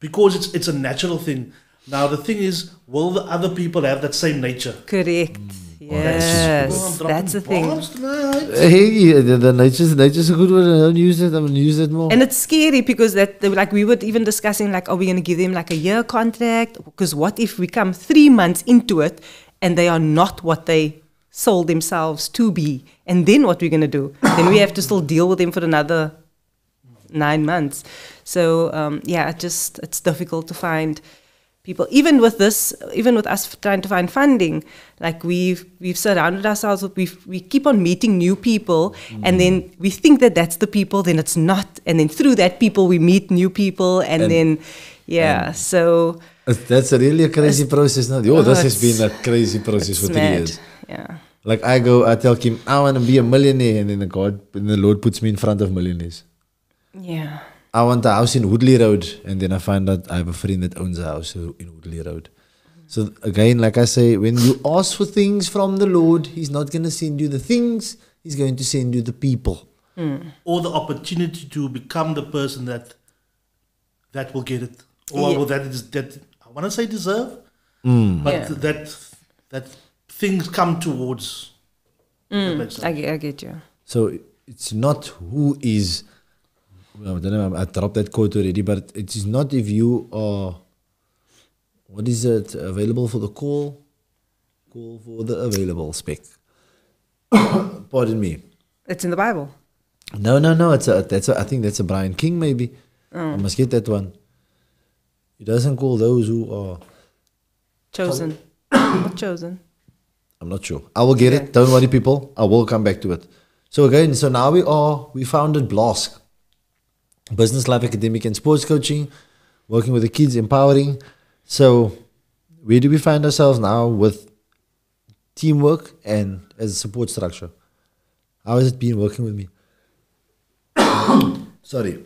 C: because it's, it's a natural thing. Now, the thing is, will the other people have that same nature?
B: correct.
A: Oh, that's just
B: yes, that's the thing.
C: bombs tonight.
A: Hey, the, the nature's, nature's a good word. I don't use it. I'm gonna use it more.
B: And it's scary because that like we were even discussing like, are we going to give them like a year contract? Because what if we come three months into it and they are not what they sold themselves to be, and then what we're going to do? *coughs* then we have to still deal with them for another nine months. So um, yeah, it just it's difficult to find people. Even with this, even with us trying to find funding, like we've we've surrounded ourselves with we we keep on meeting new people, and then we think that that's the people, then it's not, and then through that people we meet new people, and,
A: And-
B: then yeah, so
A: That's a really a crazy process. Now, oh,
B: Oh,
A: this has been a crazy process for three
B: mad.
A: years.
B: Yeah.
A: Like I go, I tell Kim, I want to be a millionaire, and then the God, and the Lord puts me in front of millionaires.
B: Yeah.
A: I want a house in Woodley Road, and then I find out I have a friend that owns a house in Woodley Road. So again, like I say, when you ask for things from the Lord, He's not going to send you the things; He's going to send you the people.
C: or the opportunity to become the person that that will get it, or
B: Yeah.
C: will that is that I want to say deserve,
A: Mm.
C: but
B: Yeah.
C: that that things come towards. the person.
B: I get, I get you.
A: So it's not who is. Well, I don't know. I dropped that quote already, but it is not if you are. What is it available for the call? Call for the available spec. *coughs* Pardon me.
B: It's in the Bible.
A: No, no, no. It's a. That's a. I think that's a Brian King. Maybe. Oh. I must get that one. He doesn't call those who are.
B: Chosen. *coughs* Chosen.
A: I'm not sure. I will get
B: Okay.
A: it. Don't worry, people. I will come back to it. So again, so now we are. We founded Blask, business life academic and sports coaching, working with the kids, empowering. So, where do we find ourselves now with teamwork and as a support structure? How has it been working with me? *coughs* Sorry.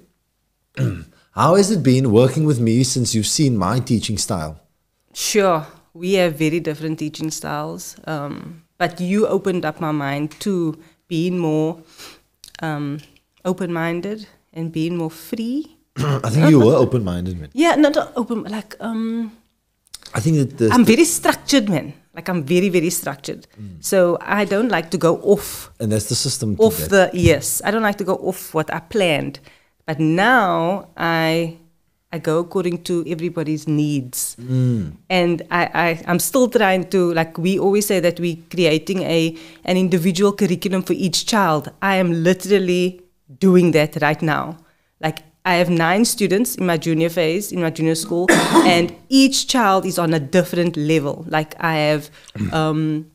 A: *coughs* How has it been working with me since you've seen my teaching style?
B: Sure, we have very different teaching styles, um, but you opened up my mind to being more um, open minded and being more free. *clears throat*
A: I think you were open minded, man.
B: Yeah, not open, like, um,
A: I think that the,
B: I'm very structured, man. Like, I'm very, very structured. So I don't like to go off
A: and that's the system. to
B: off the yes i don't like to go off what i planned but now i i go according to everybody's needs and I, I i'm still trying to like we always say that we're creating a an individual curriculum for each child i am literally doing that right now like I have nine students in my junior phase, in my junior school, *coughs* and each child is on a different level. Like I have um,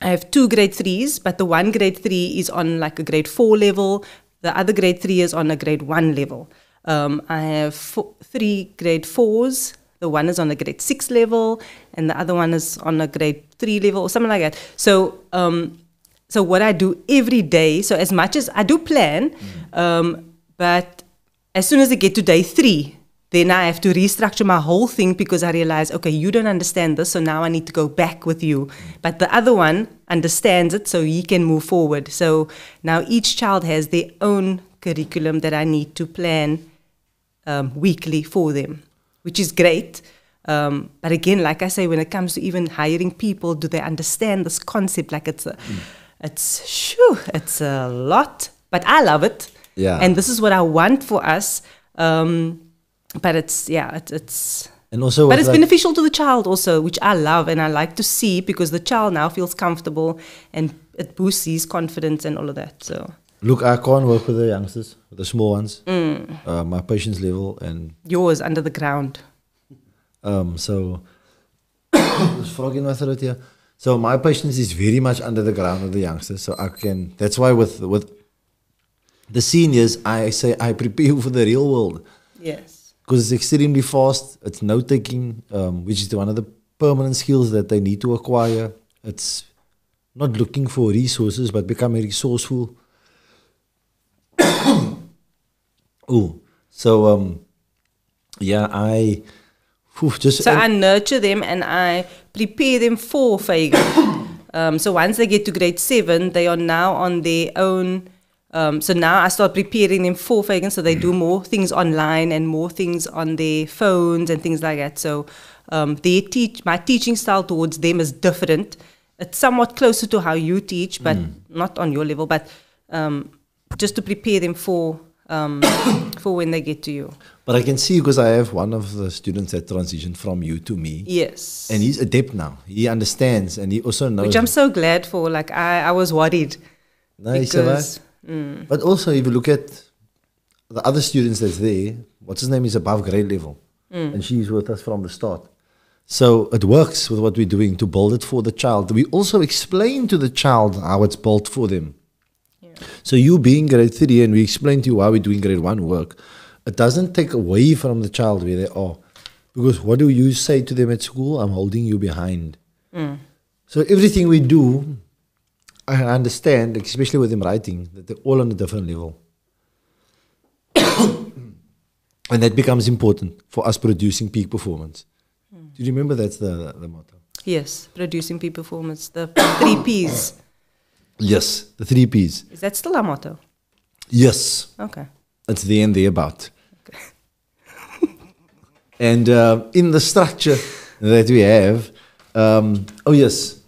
B: I have two grade threes, but the one grade three is on like a grade four level. The other grade three is on a grade one level. Um, I have four, three grade fours. The one is on a grade six level, and the other one is on a grade three level, or something like that. So, um, so what I do every day. So as much as I do plan, um, but as soon as I get to day three, then I have to restructure my whole thing because I realize, okay, you don't understand this, so now I need to go back with you. But the other one understands it, so he can move forward. So now each child has their own curriculum that I need to plan um, weekly for them, which is great. Um, but again, like I say, when it comes to even hiring people, do they understand this concept? Like it's a, it's shoo, it's a lot, but I love it.
A: Yeah.
B: And this is what I want for us. Um, but it's yeah, it, it's
A: And also,
B: but it's
A: that-
B: beneficial to the child also, which I love and I like to see because the child now feels comfortable and it boosts his confidence and all of that. So
A: look, I can't work with the youngsters, with the small ones.
B: Mm.
A: Uh, my patience level and
B: yours under the ground.
A: um, so *coughs* there's frog in my throat here. So my patience is very much under the ground of the youngsters. So I can. That's why with with the seniors, I say I prepare you for the real world.
B: Yes.
A: because it's extremely fast. It's note taking, um, which is one of the permanent skills that they need to acquire. It's not looking for resources, but becoming resourceful. *coughs* oh, so um, yeah, I whew, just
B: So I nurture them and I prepare them for Fagan. *coughs* um, so once they get to grade seven, they are now on their own. Um, so now I start preparing them for Fagan, so they do more things online and more things on their phones and things like that. So um, they teach my teaching style towards them is different. It's somewhat closer to how you teach, but not on your level. But um, just to prepare them for um, *coughs* for when they get to you.
A: but I can see because I have one of the students that transitioned from you to me,
B: Yes.
A: and he's adept now. He understands, and he also knows.
B: which I'm so glad for. Like I, I was worried
A: Nice,
B: because mm,
A: But also, if you look at the other students that's there, what's his name is above grade level, and she's with us from the start. So it works with what we're doing to build it for the child. We also explain to the child how it's built for them. So you being grade three, and we explain to you why we're doing grade one work. It doesn't take away from the child where they are, because what do you say to them at school? I'm holding you behind. Mm. So everything we do, I understand, especially with them writing, that they're all on a different level. *coughs* And that becomes important for us producing peak performance. Mm. Do you remember that's the, the, the motto?
B: Yes, producing peak performance. The *coughs* three P's.
A: Yes, the three P's.
B: Is that still our motto?
A: Yes,
B: Okay.
A: it's the and the about. Okay. *laughs* and uh, in the structure that we have, um, oh yes,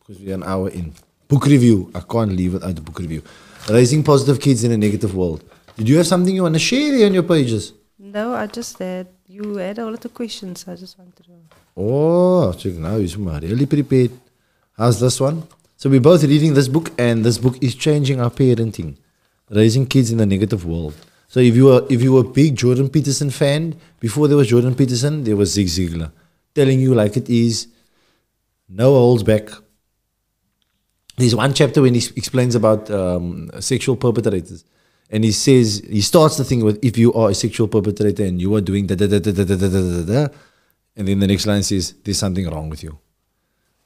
A: because we're an hour in. Book review. I can't leave without the book review. Raising positive kids in a negative world. Did you have something you want to share on your pages?
B: No, I just had you had a lot of questions. I just wanted to.
A: Oh, check now you're really prepared. How's this one? So we're both reading this book, and this book is changing our parenting, raising kids in a negative world. So if you were if you were a big Jordan Peterson fan, before there was Jordan Peterson, there was Zig Ziglar, telling you like it is, no holds back. There's one chapter when he explains about um, sexual perpetrators, and he says he starts the thing with if you are a sexual perpetrator and you are doing da da da da da da da da, da and then the next line says there's something wrong with you,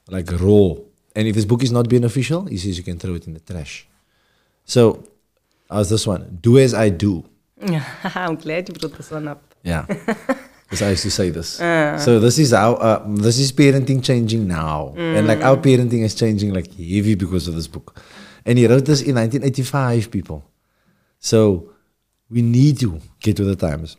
A: like raw. And if this book is not beneficial, he says you can throw it in the trash. So, how's this one? Do as I do. *laughs*
B: I'm glad you brought this one up.
A: Yeah. *laughs* Because I used to say this. So this is our uh, this is parenting changing now, and like our parenting is changing like heavy because of this book. And he wrote this in 1985, people. So we need to get to the times.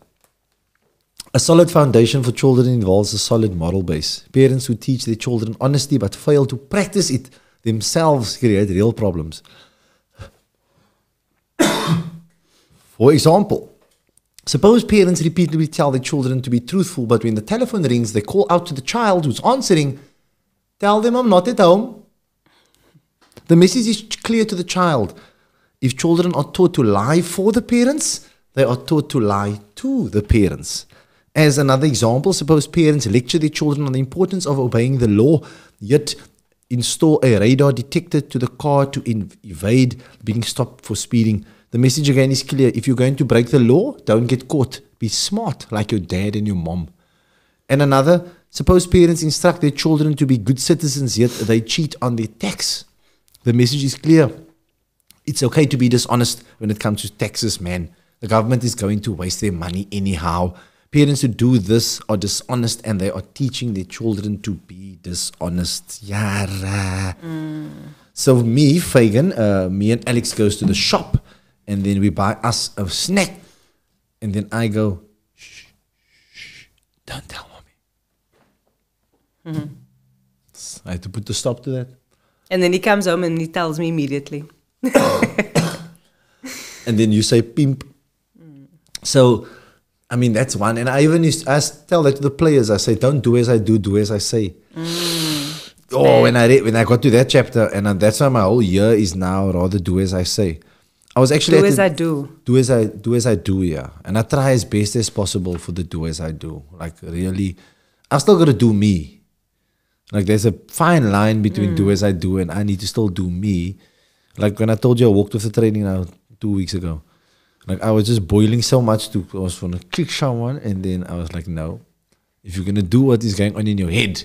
A: A solid foundation for children involves a solid moral base. Parents who teach their children honesty but fail to practice it themselves create real problems. *coughs* For example, Suppose parents repeatedly tell their children to be truthful, but when the telephone rings, they call out to the child who's answering, Tell them I'm not at home. The message is clear to the child. If children are taught to lie for the parents, they are taught to lie to the parents. As another example, suppose parents lecture their children on the importance of obeying the law, yet install a radar detector to the car to evade being stopped for speeding. The message again is clear. If you're going to break the law, don't get caught. Be smart like your dad and your mom. And another, suppose parents instruct their children to be good citizens, yet they cheat on their tax. The message is clear. It's okay to be dishonest when it comes to taxes, man. The government is going to waste their money anyhow. Parents who do this are dishonest and they are teaching their children to be dishonest. Yara. So me, Fagan, uh, me and Alex goes to the shop and then we buy us a snack. And then I go, shh, shh, don't tell mommy. I had to put the stop to that.
B: And then he comes home and he tells me immediately. *coughs* *coughs*
A: and then you say pimp. So, I mean, that's one. And I even used, I tell that to the players. I say, don't do as I do, do as I say. Oh, when I read, when I got to that chapter, and uh, that's why my whole year is now rather do as I say. I was actually
B: Do as
A: the-
B: I do.
A: do as I do as I do, yeah. And I try as best as possible for the do as I do. Like really, I've still got to do me. Like there's a fine line between do as I do and I need to still do me. Like when I told you I walked with the training now two weeks ago. Like I was just boiling so much to I was gonna kick someone and then I was like, no. If you're gonna do what is going on in your head,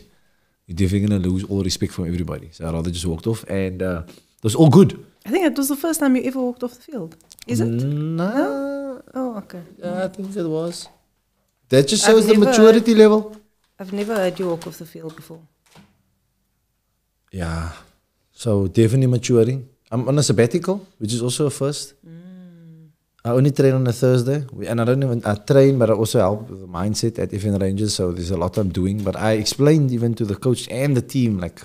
A: you're definitely gonna lose all respect from everybody. So I rather just walked off and uh, it was all good.
B: I think it was the first time you ever walked off the field. Is it?
A: No,
B: Oh, okay.
A: Yeah, I think it was. That just shows the maturity level.
B: I've never heard you walk off the field before.
A: Yeah. So definitely maturing. I'm on a sabbatical, which is also a first. I only train on a Thursday, We- and I don't even I train, but I also help with the mindset at FN Rangers. So there's a lot I'm doing. But I explained even to the coach and the team, like,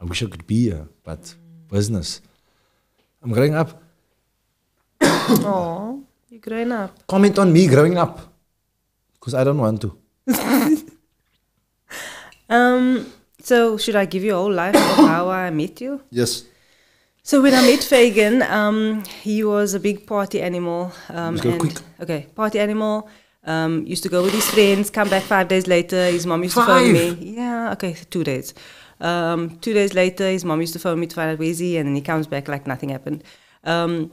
A: I wish I could be here, but business. I'm growing up. *coughs*
B: Oh, you're growing up.
A: Comment on me growing up, because I don't want to. *laughs*
B: Um, so should I give you a whole life of how I met you?
A: Yes.
B: So when I met Fagan, um, he was a big party animal. Um,
A: Let's go
B: and,
A: quick.
B: Okay, party animal. Um, used to go with his friends, come back five days later. His mom used to phone me.
A: Five?
B: Yeah, okay, two days. Um, two days later, his mom used to phone me to find out where's he, and then he comes back like nothing happened. Um,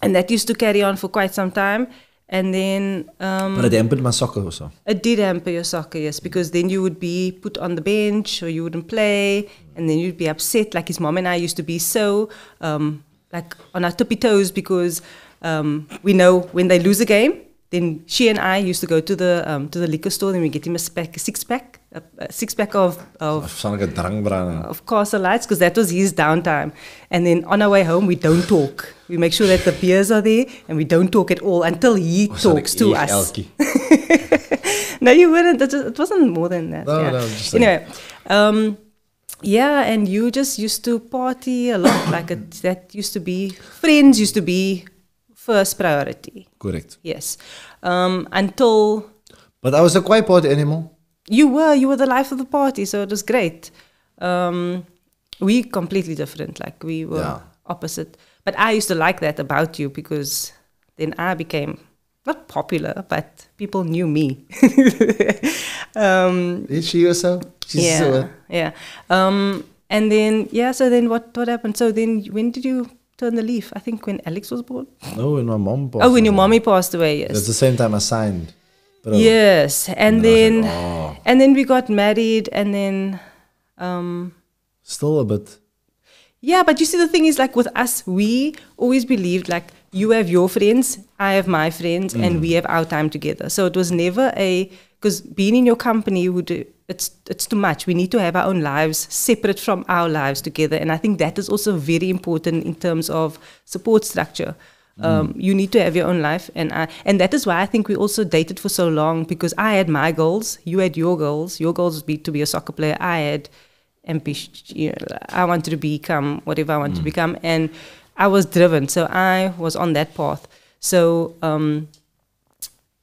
B: and that used to carry on for quite some time. And then um,
A: But it dampened my soccer also.
B: it did hamper your soccer, yes, because then you would be put on the bench or you wouldn't play, and then you'd be upset. Like his mom and I used to be so um, like on our tippy toes because um, we know when they lose a game, then she and I used to go to the um, to the liquor store. and we get him a, pack, a six pack, a, a six pack of of
A: Of sound like a
B: of Castle Lites because that was his downtime. And then on our way home, we don't talk. We make sure that the beers are there and we don't talk at all until he talks to us. *laughs* no, you wouldn't. It just- it wasn't more than that.
A: No,
B: yeah.
A: no, just
B: anyway, um, yeah, and you just used to party a lot. *coughs* like it, that used to be friends used to be first priority.
A: Correct.
B: Yes, um, until
A: But I was a quiet party animal.
B: You were you were the life of the party, so it was great. Um, we completely different, like we were
A: Yeah.
B: opposite. But I used to like that about you because then I became not popular, but people knew me. *laughs* um,
A: Is she yourself? She's
B: yeah,
A: so,
B: yeah. Um, and then yeah, so then what what happened? So then when did you turn the leaf? I think when Alex was born.
A: no, when my mom passed
B: oh, when your
A: away.
B: mommy passed away. Yes.
A: That's the same time I signed.
B: Yes, and
A: And
B: then
A: like, oh.
B: and then we got married, and then um,
A: Still a bit.
B: yeah. But you see, the thing is, like with us, we always believed like you have your friends, I have my friends, and we have our time together. So it was never a because being in your company would it's it's too much. We need to have our own lives separate from our lives together, and I think that is also very important in terms of support structure. Um, you need to have your own life, and I, and that is why I think we also dated for so long because I had my goals, you had your goals. Your goals would be to be a soccer player. I had ambition. You know, I wanted to become whatever I wanted to become, and I was driven. So I was on that path. So um,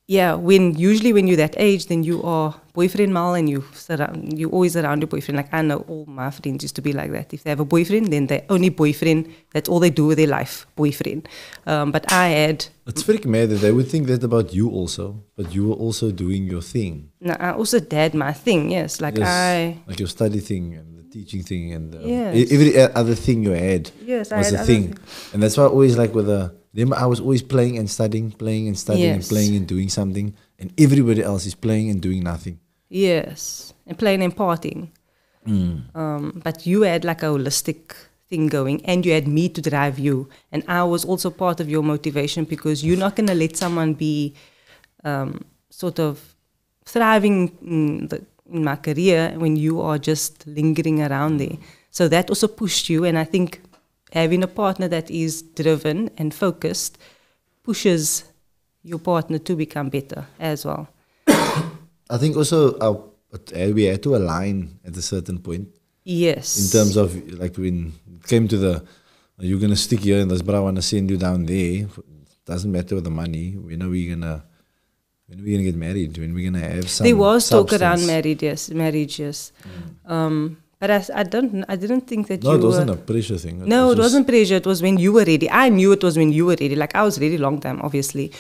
B: yeah, when usually when you're that age, then you are boyfriend mal and you surround, you always around your boyfriend. Like I know all my friends used to be like that. If they have a boyfriend, then they only boyfriend. That's all they do with their life, boyfriend. Um, but I had,
A: It's freaking mad that they would think that about you also, but you were also doing your thing.
B: no, I also did my thing. Yes, like
A: Yes,
B: I,
A: like your study thing and teaching thing and um,
B: Yes.
A: every other thing you had
B: yes, I
A: was
B: had
A: a thing.
B: things.
A: And that's why I always like with the them I was always playing and studying, playing and studying and playing and doing something, and everybody else is playing and doing nothing.
B: Yes, and playing and partying. Um, but you had like a holistic thing going, and you had me to drive you, and I was also part of your motivation because you're not gonna let someone be um, sort of thriving in, the, in my career when you are just lingering around there. So that also pushed you, and I think having a partner that is driven and focused pushes your partner to become better as well. *coughs*
A: I think also our, uh, we had to align at a certain point
B: Yes.
A: in terms of like when it came to the you're gonna stick here and this I wanna send you down there. Doesn't matter with the money. When know we're gonna when are we gonna get married? When are we gonna have some
B: there was talk around
A: substance?
B: marriage, yes, marriage, yes. Um, but I, I don't, I didn't think that
A: No,
B: you
A: it wasn't a pressure thing.
B: no, it wasn't pressure. It was when you were ready. I knew it was when you were ready. Like I was ready long time, obviously.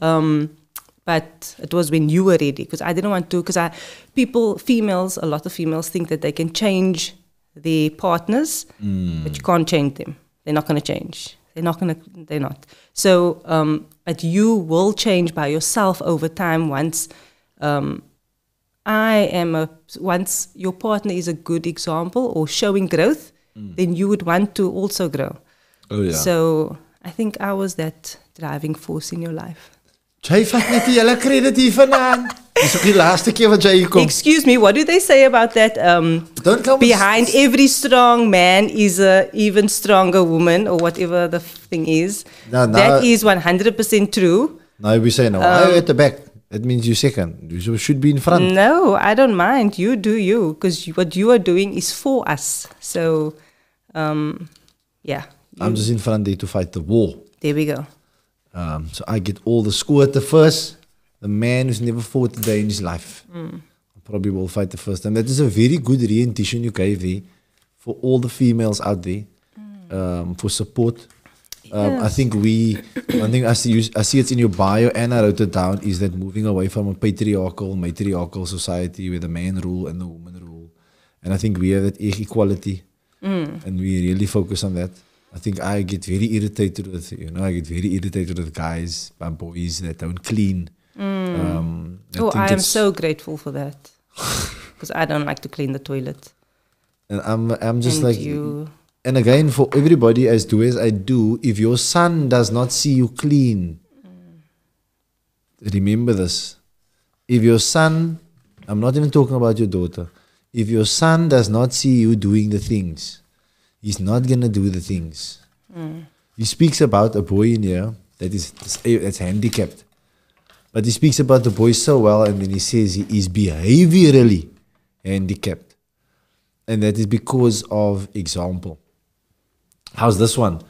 B: Um, but it was when you were ready because I didn't want to. Because I, people, females, a lot of females think that they can change their partners,
A: Mm.
B: but you can't change them. They're not going to change. They're not going to. They're not. So, um, but you will change by yourself over time once. Um, I am a once your partner is a good example or showing growth, then you would want to also grow.
A: Oh yeah.
B: So I think I was that driving force in your life.
A: Jy vat net die hele credit hier vandaan. Dis ook die laaste keer wat jy hier kom.
B: Excuse me, what do they say about that? Um,
A: Don't come
B: behind every strong man is a even stronger woman, or whatever the thing is.
A: No, no.
B: That is one hundred percent true.
A: Now we say no.
B: Um,
A: at the back. That means you second. You should be in front.
B: No, I don't mind. You do you, because what you are doing is for us. So, um, yeah,
A: I'm just in front there to fight the war.
B: there we go.
A: Um, so I get all the score at the first. The man who's never fought a day in his life. Probably will fight the first time. That is a very good rendition you gave there for all the females out there um, for support. Um, I think we, *coughs* one thing I see, I see it's in your bio and I wrote it down is that moving away from a patriarchal, matriarchal society where the man rule and the woman rule. And I think we have that equality and we really focus on that. I think I get very irritated with, you know, I get very irritated with guys and boys that don't clean. Um, I
B: oh, I am so grateful for that. *laughs* Because I don't like to clean the toilet.
A: And I'm, I'm just
B: and
A: like,
B: you,
A: and again, for everybody as do as I do, if your son does not see you clean, remember this. If your son, I'm not even talking about your daughter, if your son does not see you doing the things, he's not going to do the things. He speaks about a boy in here that is eh, that's handicapped. But he speaks about the boy so well, and then he says he is behaviorally handicapped. And that is because of example. How's this one?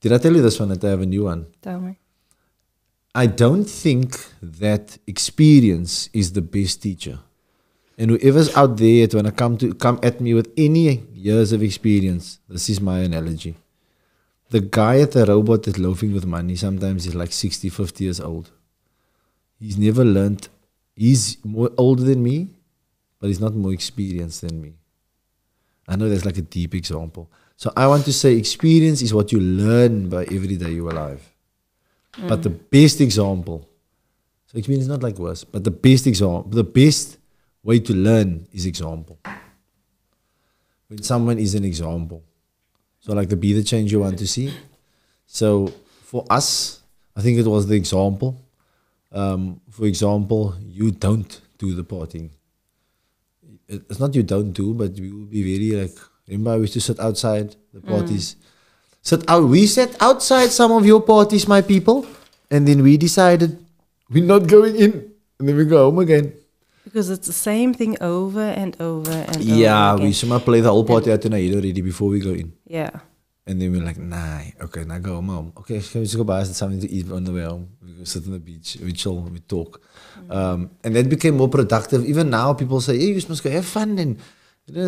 A: Did I tell you this one that I have a new one?
B: Tell me.
A: I don't think that experience is the best teacher. And whoever's out there that wanna come to come at me with any years of experience, this is my analogy. The guy at the robot that's loafing with money, sometimes he's like 60, 50 years old. He's never learned he's more older than me, but he's not more experienced than me. I know that's like a deep example. So I want to say experience is what you learn by every day you're alive. But mm. the best example, so experience is not like worse, but the best example, the best way to learn is example. When someone is an example. So like the be the change you want to see. So for us, I think it was the example. Um, for example, you don't do the partying. It's not you don't do, but we will be very like. Remember, we used to sit outside the parties. Sit out. We sat outside some of your parties, my people, and then we decided we're not going in, and then we go home again.
B: Because it's the same thing over and over and
A: Yeah,
B: over
A: we
B: again.
A: should play the whole party out tonight already before we go in.
B: Yeah.
A: And then we're like, nah, okay, now go home. Okay, can we just go buy us something to eat on the way home? We go sit on the beach, we chill, we talk. Um, and that became more productive. Even now, people say, hey, you must go have fun. And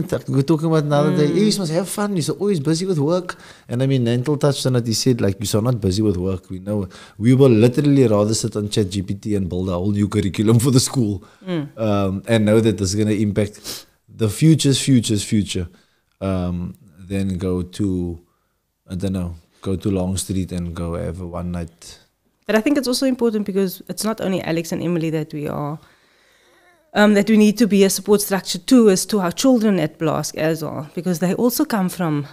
A: talk- we're talking about another day, hey, you must have fun. You're always busy with work. And I mean, Nantel touched on it. He said, like, you're not busy with work. We know. We will literally rather sit on ChatGPT and build a whole new curriculum for the school um, and know that this is going to impact the future's future's future. Um, then go to, I don't know, go to Long Street and go have a one night.
B: But I think it's also important because it's not only Alex and Emily that we are, um, that we need to be a support structure to as to our children at Blask as well, because they also come from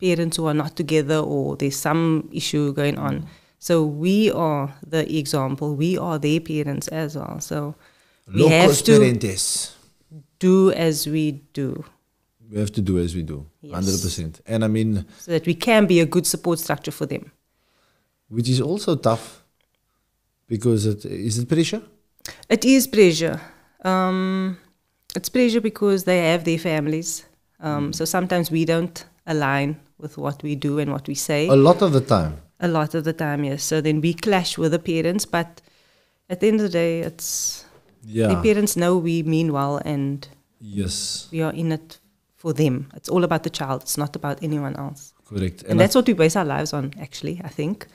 B: parents who are not together or there's some issue going on. So we are the example. We are their parents as well. So we have
A: Locos
B: to
A: parentes.
B: do as we do
A: We have to do as we do,
B: Yes.
A: 100%. And I mean,
B: so that we can be a good support structure for them.
A: which is also tough because it is it pressure?
B: It is pressure. Um, it's pressure because they have their families. Um, So sometimes we don't align with what we do and what we say.
A: A lot of the time.
B: A lot of the time, yes. So then we clash with the parents, but at the end of the day, it's the parents know we mean well and
A: Yes,
B: we are in it for them. It's all about the child. It's not about anyone else.
A: correct.
B: And, that's what we base our lives on. Actually, I think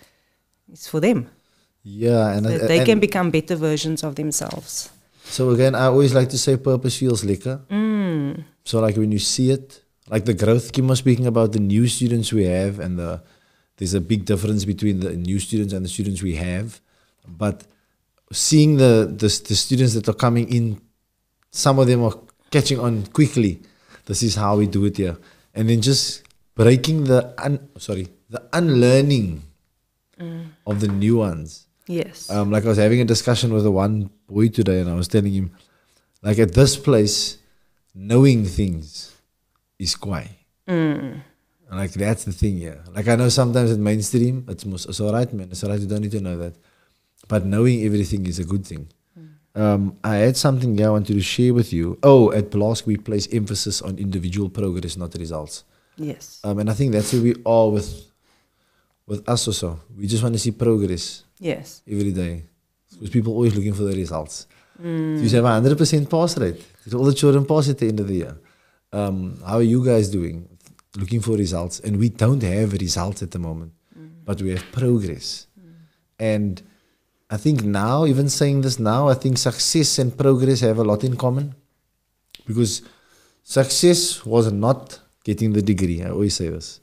B: it's for them
A: yeah, and,
B: so
A: I-
B: they
A: and
B: can become better versions of themselves.
A: So again, I always like to say purpose feels liquor.
B: Mm.
A: So like when you see it, like the growth Kim was speaking about the new students we have and the there's a big difference between the new students and the students we have. But seeing the the, the students that are coming in, some of them are catching on quickly. This is how we do it here. And then just breaking the un sorry, the unlearning of the new ones.
B: Yes.
A: Um, like I was having a discussion with the one boy today, and I was telling him, like at this place, knowing things is quite.
B: Mm.
A: Like that's the thing, yeah. Like I know sometimes at mainstream, it's most, it's alright, man. It's alright. You don't need to know that, but knowing everything is a good thing. Um, I had something here I wanted to share with you. Oh, at Blask we place emphasis on individual progress, not results.
B: yes.
A: Um, and I think that's where we are with with us also. We just want to see progress
B: yes.
A: every day. Because people always looking for the results. So you have a hundred percent pass rate. Did all the children pass at the end of the year? Um, how are you guys doing? Looking for results, and we don't have results at the moment, but we have progress. And I think now, even saying this now, I think success and progress have a lot in common, because success was not getting the degree. I always say this.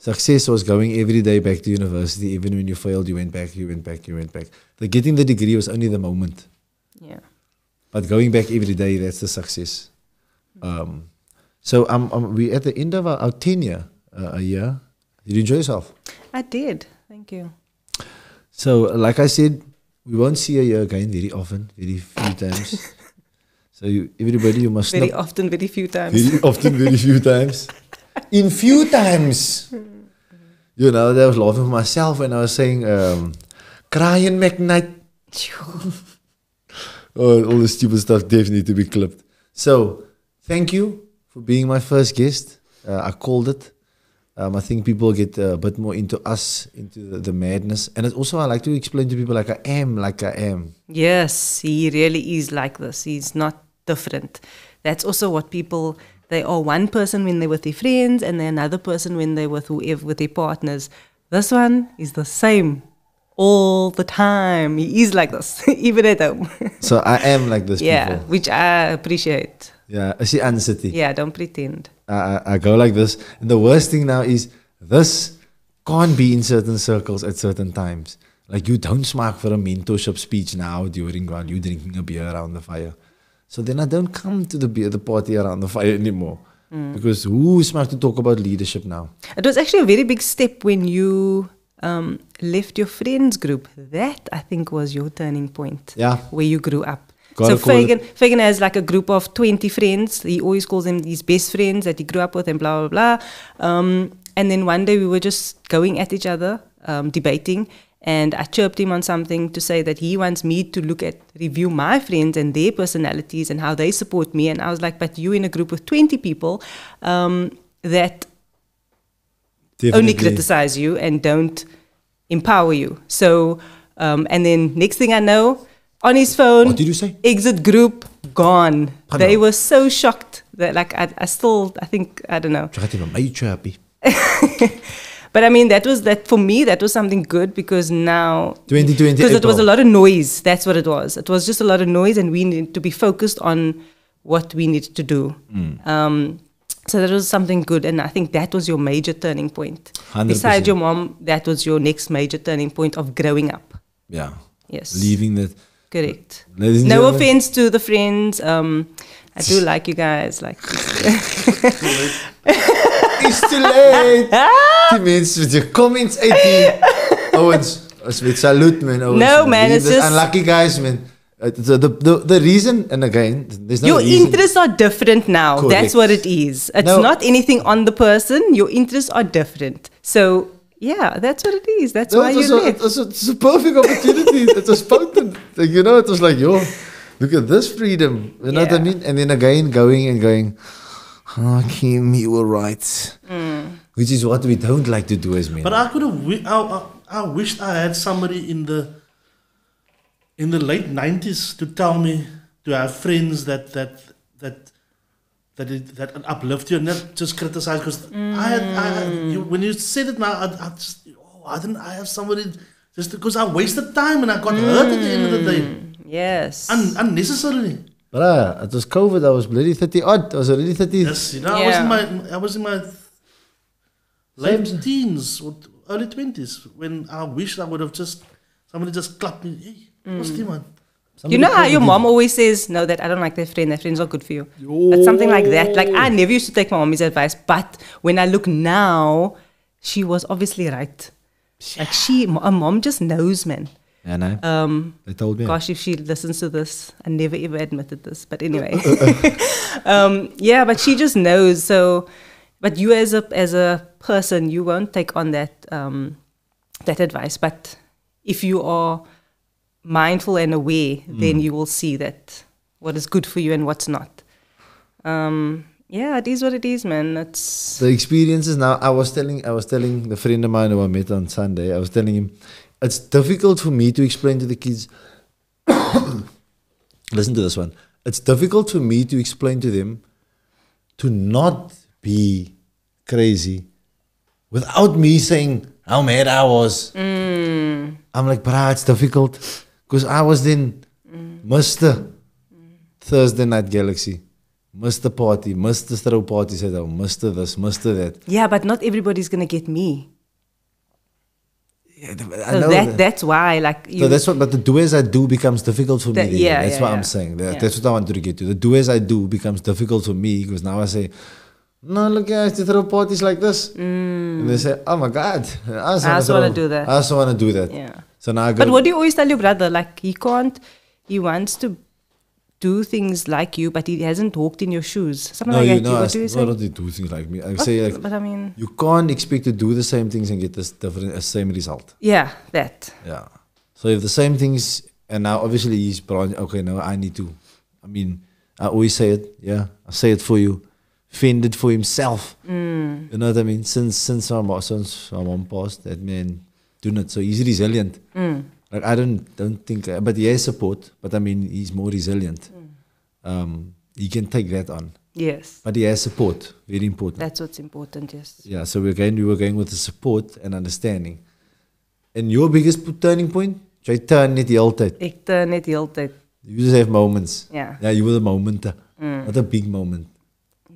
A: Success was going every day back to university. Even when you failed, you went back, you went back, you went back. The getting the degree was only the moment.
B: Yeah.
A: But going back every day, that's the success. Um, so um, um, we at the end of our, our tenure, uh, a year. Did you enjoy yourself?
B: I did. Thank you.
A: So, like I said, we won't see her here again very often, very few times. *laughs* so you, everybody, you must
B: Very often, very few times.
A: very often, very few times. *laughs* In few times. You know, I was laughing for myself when I was saying, um, crying McKnight. *laughs* Oh, all the stupid stuff definitely need to be clipped. So, thank you for being my first guest. Uh, I called it. Um, I think people get a bit more into us, into the, the madness. And it's also, I like to explain to people like I am, like I am.
B: Yes, he really is like this. He's not different. That's also what people they are one person when they're with their friends and they're another person when they're with whoever with their partners. This one is the same all the time. He is like this, *laughs* even at home. *laughs*
A: So, I am like this
B: yeah,
A: people.
B: which I appreciate.
A: Yeah, I see City.
B: Yeah, don't pretend.
A: I, I, I go like this. And the worst thing now is this can't be in certain circles at certain times. Like you don't smack for a mentorship speech now during while you're drinking a beer around the fire. So then I don't come to the beer the party around the fire anymore. Because who's smart to talk about leadership now?
B: It was actually a very big step when you um, left your friends group. That I think was your turning point.
A: Yeah.
B: Where you grew up.
A: Gotta
B: so Fagan, Fagan has like a group of 20 friends. He always calls them his best friends that he grew up with and blah, blah, blah. Um, and then one day we were just going at each other, um, debating. And I chirped him on something to say that he wants me to look at, review my friends and their personalities and how they support me. And I was like, but you in a group of 20 people um, that only criticize you and don't empower you. So, um, and then next thing I know, on his phone,
A: What did you say?
B: exit group gone.
A: Oh,
B: They were so shocked that, like, I, I still, I think, I don't know. *laughs*
A: Jy gaan vir my chirpy.
B: But I mean, that was that for me. That was something good because now
A: 2020
B: because it was a lot of noise. That's what it was. It was just a lot of noise, and we needed to be focused on what we needed to do.
A: Mm.
B: Um, so that was something good, and I think that was your major turning point.
A: 100%.
B: Besides your mom, that was your next major turning point of growing up.
A: Yeah.
B: Yes,
A: Leaving that.
B: correct.
A: Ladies
B: No offense to the friends. Um, I do like you guys. Like, *laughs* *laughs*
A: It's too late. Die mense met jou comments uit die ouens. Ons met salute man. Ouens,
B: No, man, it's just-
A: unlucky guys man. Uh, The, the, the, reason and again there's no
B: your
A: reason.
B: interests are different now.
A: Correct.
B: That's what it is. It's
A: No.
B: not anything on the person. Your interests are different. So yeah, that's what it is. That's
A: No,
B: why you
A: a, it, was a, it was a perfect opportunity. it was potent. Like, you know, it was like, yo, look at this freedom. You know what I mean? And then again, going and going, oh, Kim, you were right.
B: Mm.
A: Which is what we don't like to do as men.
C: But I could have. Wi- I, I, I wished I had somebody in the in the late nineties to tell me to have friends that that that that it, that uplift you and not just criticize. Because I had, I had you, when you said it now, I, I just oh, I didn't. I have somebody just because I wasted time and I got hurt at the end of the day,
B: yes.
C: Un, unnecessarily.
A: But uh, it was COVID. I was bloody 30 odd. I was already 30.
C: Yes, you know, I was in my I was in my late
A: Same.
C: teens or early twenties when I wished I would have just somebody just clapped me. Hey, what's the man?
B: you know how your mom always says, "No, that I don't like that friend. That friend's not good for you." It's something like that. Like I never used to take my mommy's advice, but when I look now, she was obviously right. Like she, a mom just knows, man.
A: Yeah, no.
B: Um,
A: they told me.
B: Gosh, if she listens to this, I never ever admitted this. But *laughs* anyway, *laughs* um, yeah, but she just knows. So, but you as a as a person, you won't take on that um, that advice. But if you are mindful and aware, then you will see that what is good for you and what's not. Um, yeah, it is what it is, man. It's
A: the experiences now i was telling i was telling the friend of mine who i met on sunday i was telling him it's difficult for me to explain to the kids *coughs* listen to this one it's difficult for me to explain to them to not be crazy without me saying how mad i was mm. i'm like brah it's difficult because i was then mm. mr mm. thursday night galaxy Mr. Party, Mr. Throw Parties at home, oh, Mr. this, Mr. that.
B: yeah, but not everybody's gonna get me.
A: I
B: So
A: know
B: that,
A: that.
B: that's why, like, you,
A: So that's what, but the do as I do becomes difficult for
B: That-
A: me.
B: yeah,
A: that's
B: yeah,
A: what
B: yeah.
A: I'm saying. That,
B: Yeah.
A: That's what I wanted to get to. The do as I do becomes difficult for me because now I say, no, look, guys, they throw parties like this. And they say, oh my God, I also,
B: also wanna do that.
A: I also want to do that.
B: yeah.
A: So now I go.
B: But what do you always tell your brother? Like he can't. He wants to do things like you, but he hasn't walked in your shoes. Something
A: no,
B: like
A: you
B: that.
A: know,
B: what
A: I,
B: do you
A: no,
B: say?
A: not to do things like me. I say like
B: but I mean,
A: you can't expect to do the same things and get this different, uh, same result.
B: yeah, that.
A: Yeah. So if the same things, and now obviously he's branch. Okay, now I need to. I mean, I always say it. Yeah, I say it for you. Fended for himself.
B: Mm.
A: You know what I mean? Since since my mom, since my mom passed, that man do not. So he's resilient.
B: Mm.
A: Like I don't don't think, uh, but he has support. But I mean, he's more resilient.
B: Mm.
A: Um, he can take that on.
B: Yes,
A: But he has support. Very important.
B: that's what's important. Yes.
A: Yeah, so we're going, we were going with the support and understanding. And your biggest p- turning point? Jy turn net die hele tyd.
B: Ek turn net heeltyd.
A: You just have moments.
B: Ja.
A: Yeah, you were the momenten.
B: Mm.
A: Not a big moment.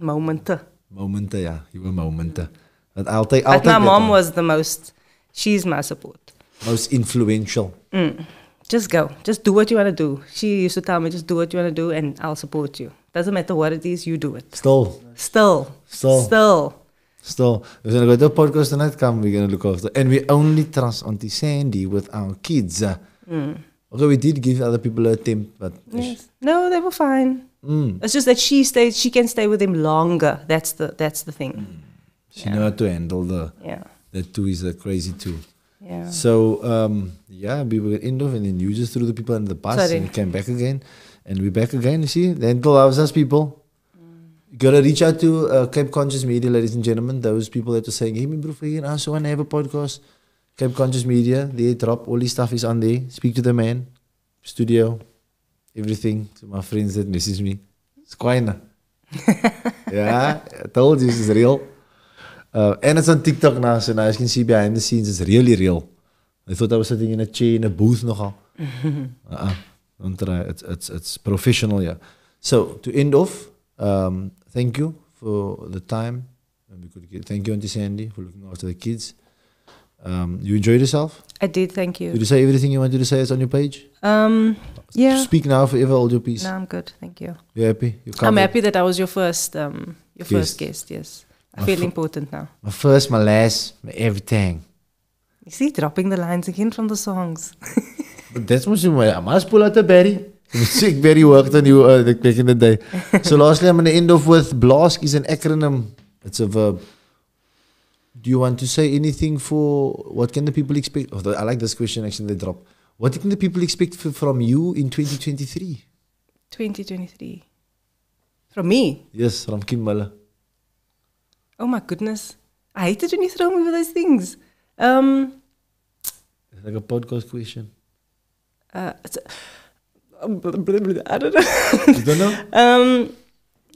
B: Momente.
A: Momenten, yeah. You were momenten. But I'll take, I'll
B: But
A: take
B: my mom
A: one.
B: was the most. She's my support.
A: Most influential.
B: Mm. Just go. Just do what you want to do. She used to tell me, just do what you want to do, and I'll support you. Doesn't matter what it is, you do it.
A: Still,
B: Still.
A: Still.
B: Still.
A: still. We're going to go to a podcast tonight. Come, we're going to look after. And we only trust Auntie Sandy with our kids.
B: Mm.
A: Although we did give other people a attempt, but
B: Yes. No, they were fine.
A: mm,
B: It's just that she stays. She can stay with him longer. That's the. That's the thing.
A: she know how to handle the.
B: Yeah.
A: That too is a crazy too.
B: Yeah.
A: So um, yeah, we were end off and then you just threw the people under the bus
B: Sorry.
A: and we came back again. And we're back again, you see? The Dental loves us people. You gotta reach out to uh, Cape Conscious Media, ladies and gentlemen. Those people that are saying, Hey me bro, I also wanna have a podcast. Cape Conscious Media, they drop all this stuff is on there. Speak to the man, studio, everything. To my friends that message me. It's quite *laughs* Yeah, I told you this is real. Uh, and it's on TikTok now, so now as you can see behind the scenes, it's really real. I thought I was sitting in a chair in a booth nogal. *laughs* uh-uh. It's, it's, it's professional, yeah. So to end off, um, thank you for the time. And we could get, thank you, Auntie Sandy, for looking after the kids. Um, you enjoyed yourself?
B: I did. Thank you.
A: Did
B: you.
A: say everything you wanted to say? It's on your page.
B: Um. Yeah.
A: Speak now, forever hold your peace.
B: No, I'm good. Thank you.
A: You happy? You
B: I'm happy that I was your first. Um. Your first
A: Guest.
B: guest. Yes. I
A: My
B: feel
A: fir-
B: important now.
A: My first, my last, my everything.
B: You see, dropping the lines again from the songs.
A: But that's mos my I must pull out a berry. Sick berry worked on you uh, the- back in the day. *laughs* so lastly, I'm going to end off with BLASK is an acronym. It's a verb. Do you want to say anything for what can the people expect? Oh, the- I like this question actually they drop. What can the people expect f- from you in 2023?
B: 2023. From me.
A: Yes, from Kim Muller.
B: Oh my goodness. I hate it when you throw me with those things. Um.
A: It's like a podcast question.
B: Uh. It's *laughs* I don't know.
A: You don't know?
B: Um,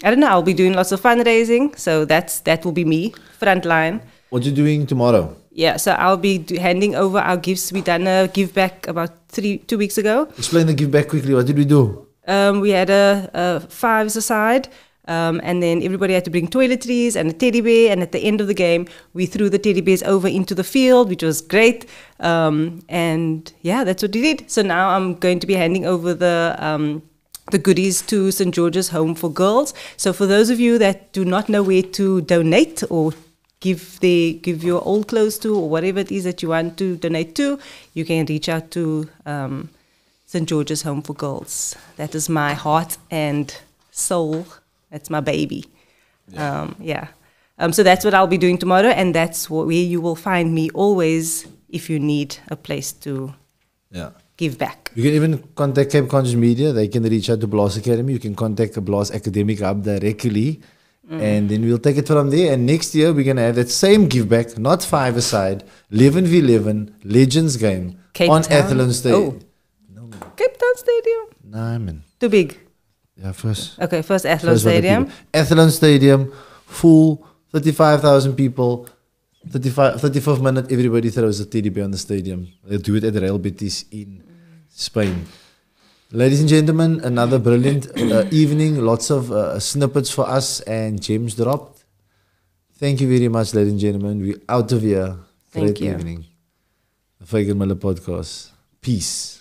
B: I don't know. I'll be doing lots of fundraising, so that's that will be me frontline.
A: What you doing tomorrow?
B: Yeah, so I'll be handing over our gifts. We done a give back about three two weeks ago.
A: Explain the give back quickly. What did we do?
B: Um, we had a, a fives aside, um, and then everybody had to bring toiletries and a teddy bear. And at the end of the game, we threw the teddy bears over into the field, which was great. Um, and yeah, that's what we did. So now I'm going to be handing over the um, the goodies to St George's Home for Girls. So for those of you that do not know where to donate or give the give your old clothes to or whatever it is that you want to donate to, you can reach out to um, St George's Home for Girls. That is my heart and soul. That's my baby. Yeah. Um, yeah. Um, so that's what I'll be doing tomorrow, and that's what, where you will find me always if you need a place to
A: Yeah.
B: give back.
A: You can even contact Cape Conscious Media. They can reach out to Blast Academy. You can contact the Blast Academic Hub directly. And then we'll take it from there. And next year, we're going to have that same give back, not five aside, 11 v 11 Legends game
B: Cape
A: on
B: Town?
A: Athlone Stadium.
B: Oh, Cape Town Stadium.
A: Nah, man.
B: Too big.
A: Yeah, first.
B: Okay, first Athlone
A: first
B: Stadium.
A: Athlone Stadium, full, 35,000 people. 35, 35th minute, everybody throws a teddy bear on the stadium. They do it at Real Betis in Spain. Ladies and gentlemen, another brilliant uh, evening. Lots of uh, snippets for us and gems dropped. Thank you very much, ladies and gentlemen. We're out of here.
B: Thank
A: Great
B: you.
A: evening. The Fagan Muller podcast. Peace.